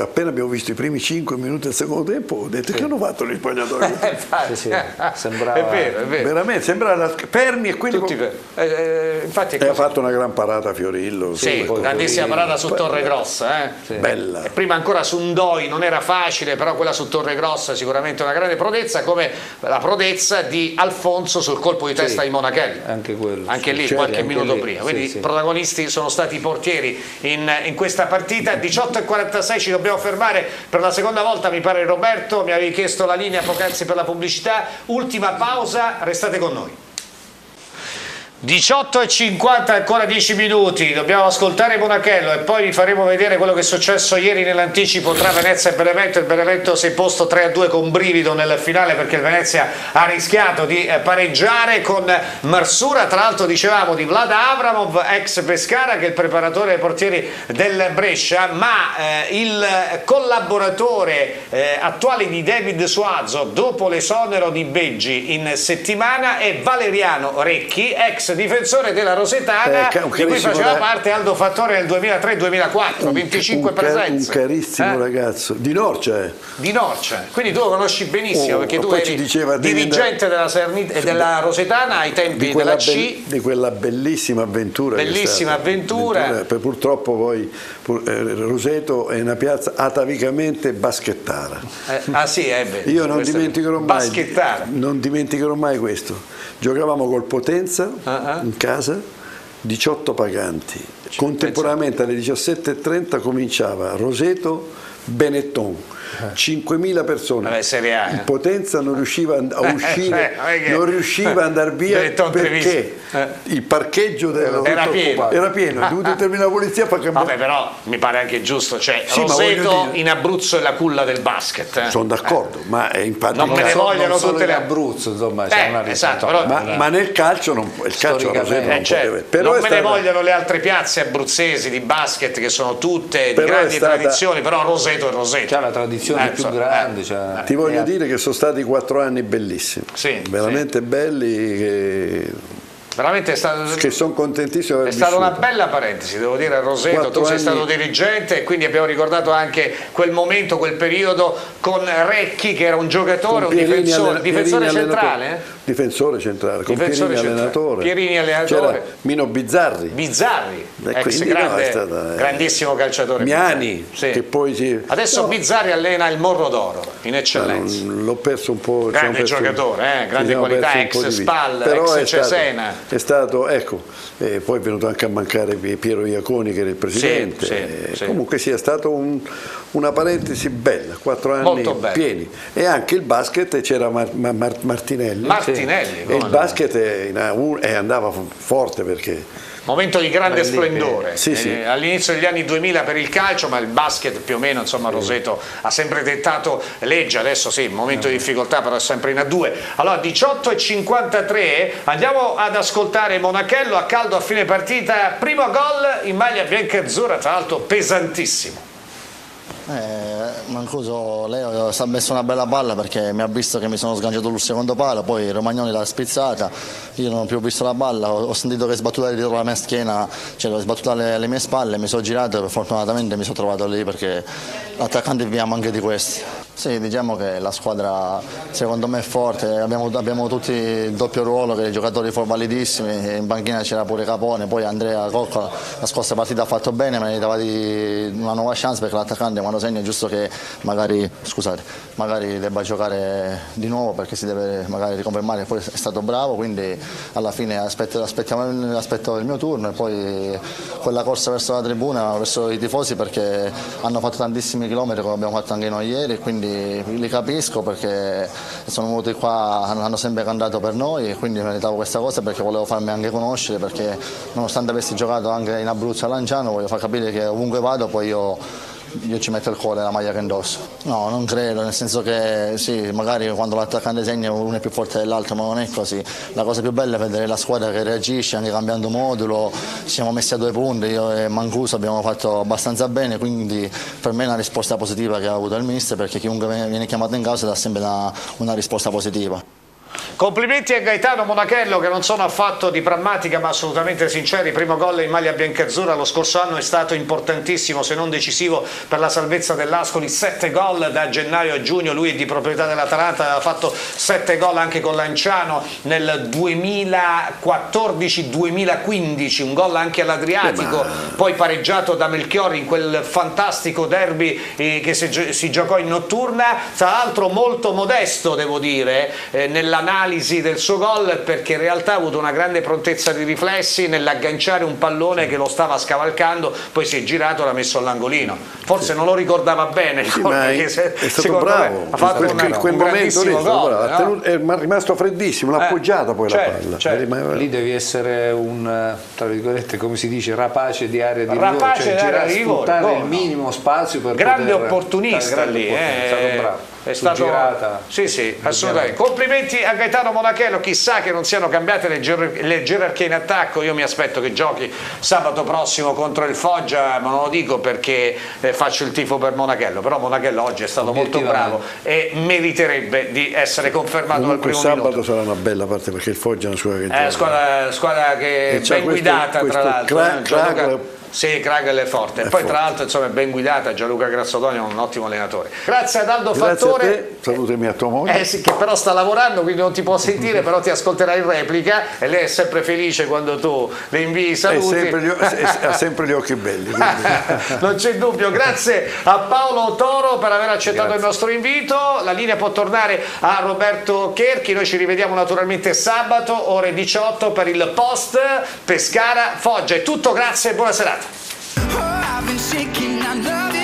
appena abbiamo visto i primi 5 minuti del secondo tempo ho detto che hanno fatto gli spogliatori [LAUGHS] Eh. Sì, sì, sembrava- È vero, è vero. veramente sembra la- fermi e quindi Tutti per- eh, eh, infatti e ha fatto una gran parata Fiorillo Sì, grandissima parata su Torre Grossa. Eh. bella E prima ancora su Ndoi non era facile, però quella su Torre Grossa sicuramente una grande prodezza, come la prodezza di Alfonso sul colpo di testa di Monachelli. anche quello. Anche lì qualche anche minuto lì, prima, sì, quindi sì. i protagonisti sono stati i portieri in, in questa partita. 18.46 ci dobbiamo fermare per la seconda volta, mi pare Roberto, mi avevi chiesto la linea poc'anzi per la pubblicità. Ultima pausa, restate con noi. 18 e 50 ancora 10 minuti. Dobbiamo ascoltare Monachello e poi vi faremo vedere quello che è successo ieri nell'anticipo tra Venezia e Benevento. Il Benevento si è posto 3 a 2 con brivido nel finale perché il Venezia ha rischiato di eh, pareggiare con Marsura tra l'altro dicevamo di Vlada Avramov ex Pescara che è il preparatore dei portieri del Brescia ma eh, il collaboratore eh, attuale di David Suazo dopo l'esonero di Beggi in settimana è Valeriano Recchi ex difensore della Rosetana Eh, di cui faceva parte Aldo Fattore nel 2003-2004 25 un, presenze un carissimo Eh? ragazzo. Di Norcia eh. di Norcia. Quindi tu lo conosci benissimo Oh, perché tu eri diceva di- dirigente della, della Rosetana ai tempi di della C. di quella bellissima avventura Bellissima avventura. poi purtroppo poi pur- eh, Roseto è una piazza atavicamente baschettara. Eh, ah sì, è vero. io non dimenticherò mai non dimenticherò mai questo. Giocavamo col Potenza Ah, ah. in casa 18 paganti. Contemporaneamente alle 17.30 cominciava Roseto Benetton 5.000 persone Vabbè, Serie A, eh. Potenza non riusciva [LAUGHS] a Eh, uscire non che- non riusciva ad andare via perché. Eh. il parcheggio Era pieno. era pieno, è [LAUGHS] dovuto terminare la polizia per cambiare Vabbè, però mi pare anche giusto, cioè Sì, Roseto in Abruzzo è la culla del basket. eh. sono d'accordo, ma è infatti Non il me ne Non vogliono tutte in le- Abruzzo, insomma, Eh, c'è una esatto, però- ma, ma nel calcio non, il calcio a Roseto non Eh, certo. poteva però non me ne stata- vogliono le altre piazze abruzzesi di basket che sono tutte di grandi stata- tradizioni, però Roseto è Roseto. C'ha la tradizione Eh, più insomma, grande. eh. c'ha- ti voglio eh, dire che sono stati quattro anni bellissimi Sì, veramente belli che Veramente è stato, che sono contentissimo di è stata una bella parentesi, devo dire Roseto, Quattro tu sei anni- stato dirigente e quindi abbiamo ricordato anche quel momento, quel periodo con Recchi che era un giocatore, un difensore, difensore centrale? allenatore. Difensore centrale, con Difensore Pierini centrale. allenatore. Pierini allenatore. C'era Mino Bizzarri. Bizzarri, ex no, grande, è stata, eh, grandissimo calciatore. Miani. Sì. che poi si... Adesso No, Bizzarri allena il Morro d'Oro in ma eccellenza. non- l'ho perso un po'. Grande giocatore, eh, grande qualità, ex po' di vita. Spal, Però ex Cesena. È stato, ecco, eh, poi è venuto anche a mancare Piero Iaconi che era il presidente. sì, eh, sì. Comunque sia stato un- una parentesi bella, quattro anni pieni. E anche il basket c'era Mar- Mar- Mar- Martinelli. Martinelli, E il basket è in A1 e andava forte perché Momento di grande splendore sì, sì. Eh, all'inizio degli anni 2000 per il calcio, ma il basket più o meno, insomma, Roseto ha sempre dettato legge. Adesso sì, momento di difficoltà, però è sempre in A2. Allora, 18 e 53, andiamo ad ascoltare Monachello a caldo a fine partita. Primo gol in maglia bianca e azzurra, tra l'altro pesantissimo. Eh, Mancuso Leo si è messo una bella palla perché mi ha visto che mi sono sganciato sul secondo palo, poi Romagnoli l'ha spizzata, io non ho più visto la palla, ho, sentito che è sbattuta dietro la mia schiena, cioè l'ho sbattuta alle, alle mie spalle, mi sono girato e fortunatamente mi sono trovato lì perché l'attaccante viviamo anche di questi. Sì, diciamo che la squadra secondo me è forte, abbiamo, abbiamo tutti il doppio ruolo, che i giocatori for- validissimi, in banchina c'era pure Capone, poi Andrea Cocca la scorsa partita ha fatto bene, meritava di una nuova chance perché l'attaccante quando segna è giusto che magari, scusate, magari debba giocare di nuovo perché si deve magari riconfermare, poi è stato bravo, quindi alla fine aspetto, aspetto il mio turno. E poi quella corsa verso la tribuna, verso i tifosi perché hanno fatto tantissimi chilometri come abbiamo fatto anche noi ieri, quindi li capisco perché sono venuti qua, hanno sempre cantato per noi e quindi meritavo questa cosa perché volevo farmi anche conoscere perché nonostante avessi giocato anche in Abruzzo a Lanciano voglio far capire che ovunque vado poi io io ci metto il cuore la maglia che indosso. No, non credo, nel senso che sì, magari quando l'attaccante segna uno è più forte dell'altro, ma non è così. La cosa più bella è vedere la squadra che reagisce anche cambiando modulo, siamo messi a due punti, io e Mancuso abbiamo fatto abbastanza bene, quindi per me è una risposta positiva che ha avuto il mister perché chiunque viene chiamato in causa dà sempre una, una risposta positiva. Complimenti a Gaetano Monachello che non sono affatto di prammatica ma assolutamente sinceri, primo gol in maglia biancazzurra lo scorso anno è stato importantissimo se non decisivo per la salvezza dell'Ascoli, 7 gol da gennaio a giugno, lui è di proprietà dell'Atalanta, aveva fatto 7 gol anche con Lanciano nel 2014-2015, un gol anche all'Adriatico, poi pareggiato da Melchiorri in quel fantastico derby eh, che si, gio- si giocò in notturna, tra l'altro molto modesto devo dire eh, nell'analisi del suo gol perché in realtà ha avuto una grande prontezza di riflessi nell'agganciare un pallone che lo stava scavalcando, poi si è girato e l'ha messo all'angolino. Forse non lo ricordava bene, il Sì, gol, ma è, se- è stato bravo, ha fatto in quel, una- quel un momento lì gol, no? tenuto- è ma- rimasto freddissimo, l'ha Eh, appoggiata poi certo, la palla. certo. Rimane- Lì devi essere un, tra virgolette, come si dice, rapace di area di Rapace rigore, di cioè girare, di rigore, sfruttare no, il no. minimo spazio per grande poter- opportunista grande lì, opportunista, eh, è stato girata. Sì, sì, assolutamente. Complimenti a Gaetano Monachello, chissà che non siano cambiate le, ger- le gerarchie in attacco. Io mi aspetto che giochi sabato prossimo contro il Foggia, ma non lo dico perché eh, faccio il tifo per Monachello, però Monachello oggi è stato molto bravo e meriterebbe di essere confermato al Comunque primo sabato minuto. sarà una bella parte perché il Foggia è una squadra che Eh, squadra, squadra che è ben questo- guidata questo tra l'altro. Sì, Kragel è forte. E poi tra l'altro insomma è ben guidata, Gianluca Grazzodoni è un ottimo allenatore. Grazie ad Aldo Grazie a Fattore. te, salutami a tua moglie. Eh sì, che però sta lavorando, quindi non ti può sentire, [LAUGHS] però ti ascolterà in replica e lei è sempre felice quando tu le invii i È saluti. sempre è- ha sempre gli occhi belli. [LAUGHS] non c'è dubbio, grazie a Paolo Toro per aver accettato il nostro invito. La linea può tornare a Roberto Cherchi. Noi ci rivediamo naturalmente sabato, ore 18 per il post Pescara Foggia. È tutto, grazie e buona serata. Oh, I've been shaking, I love it.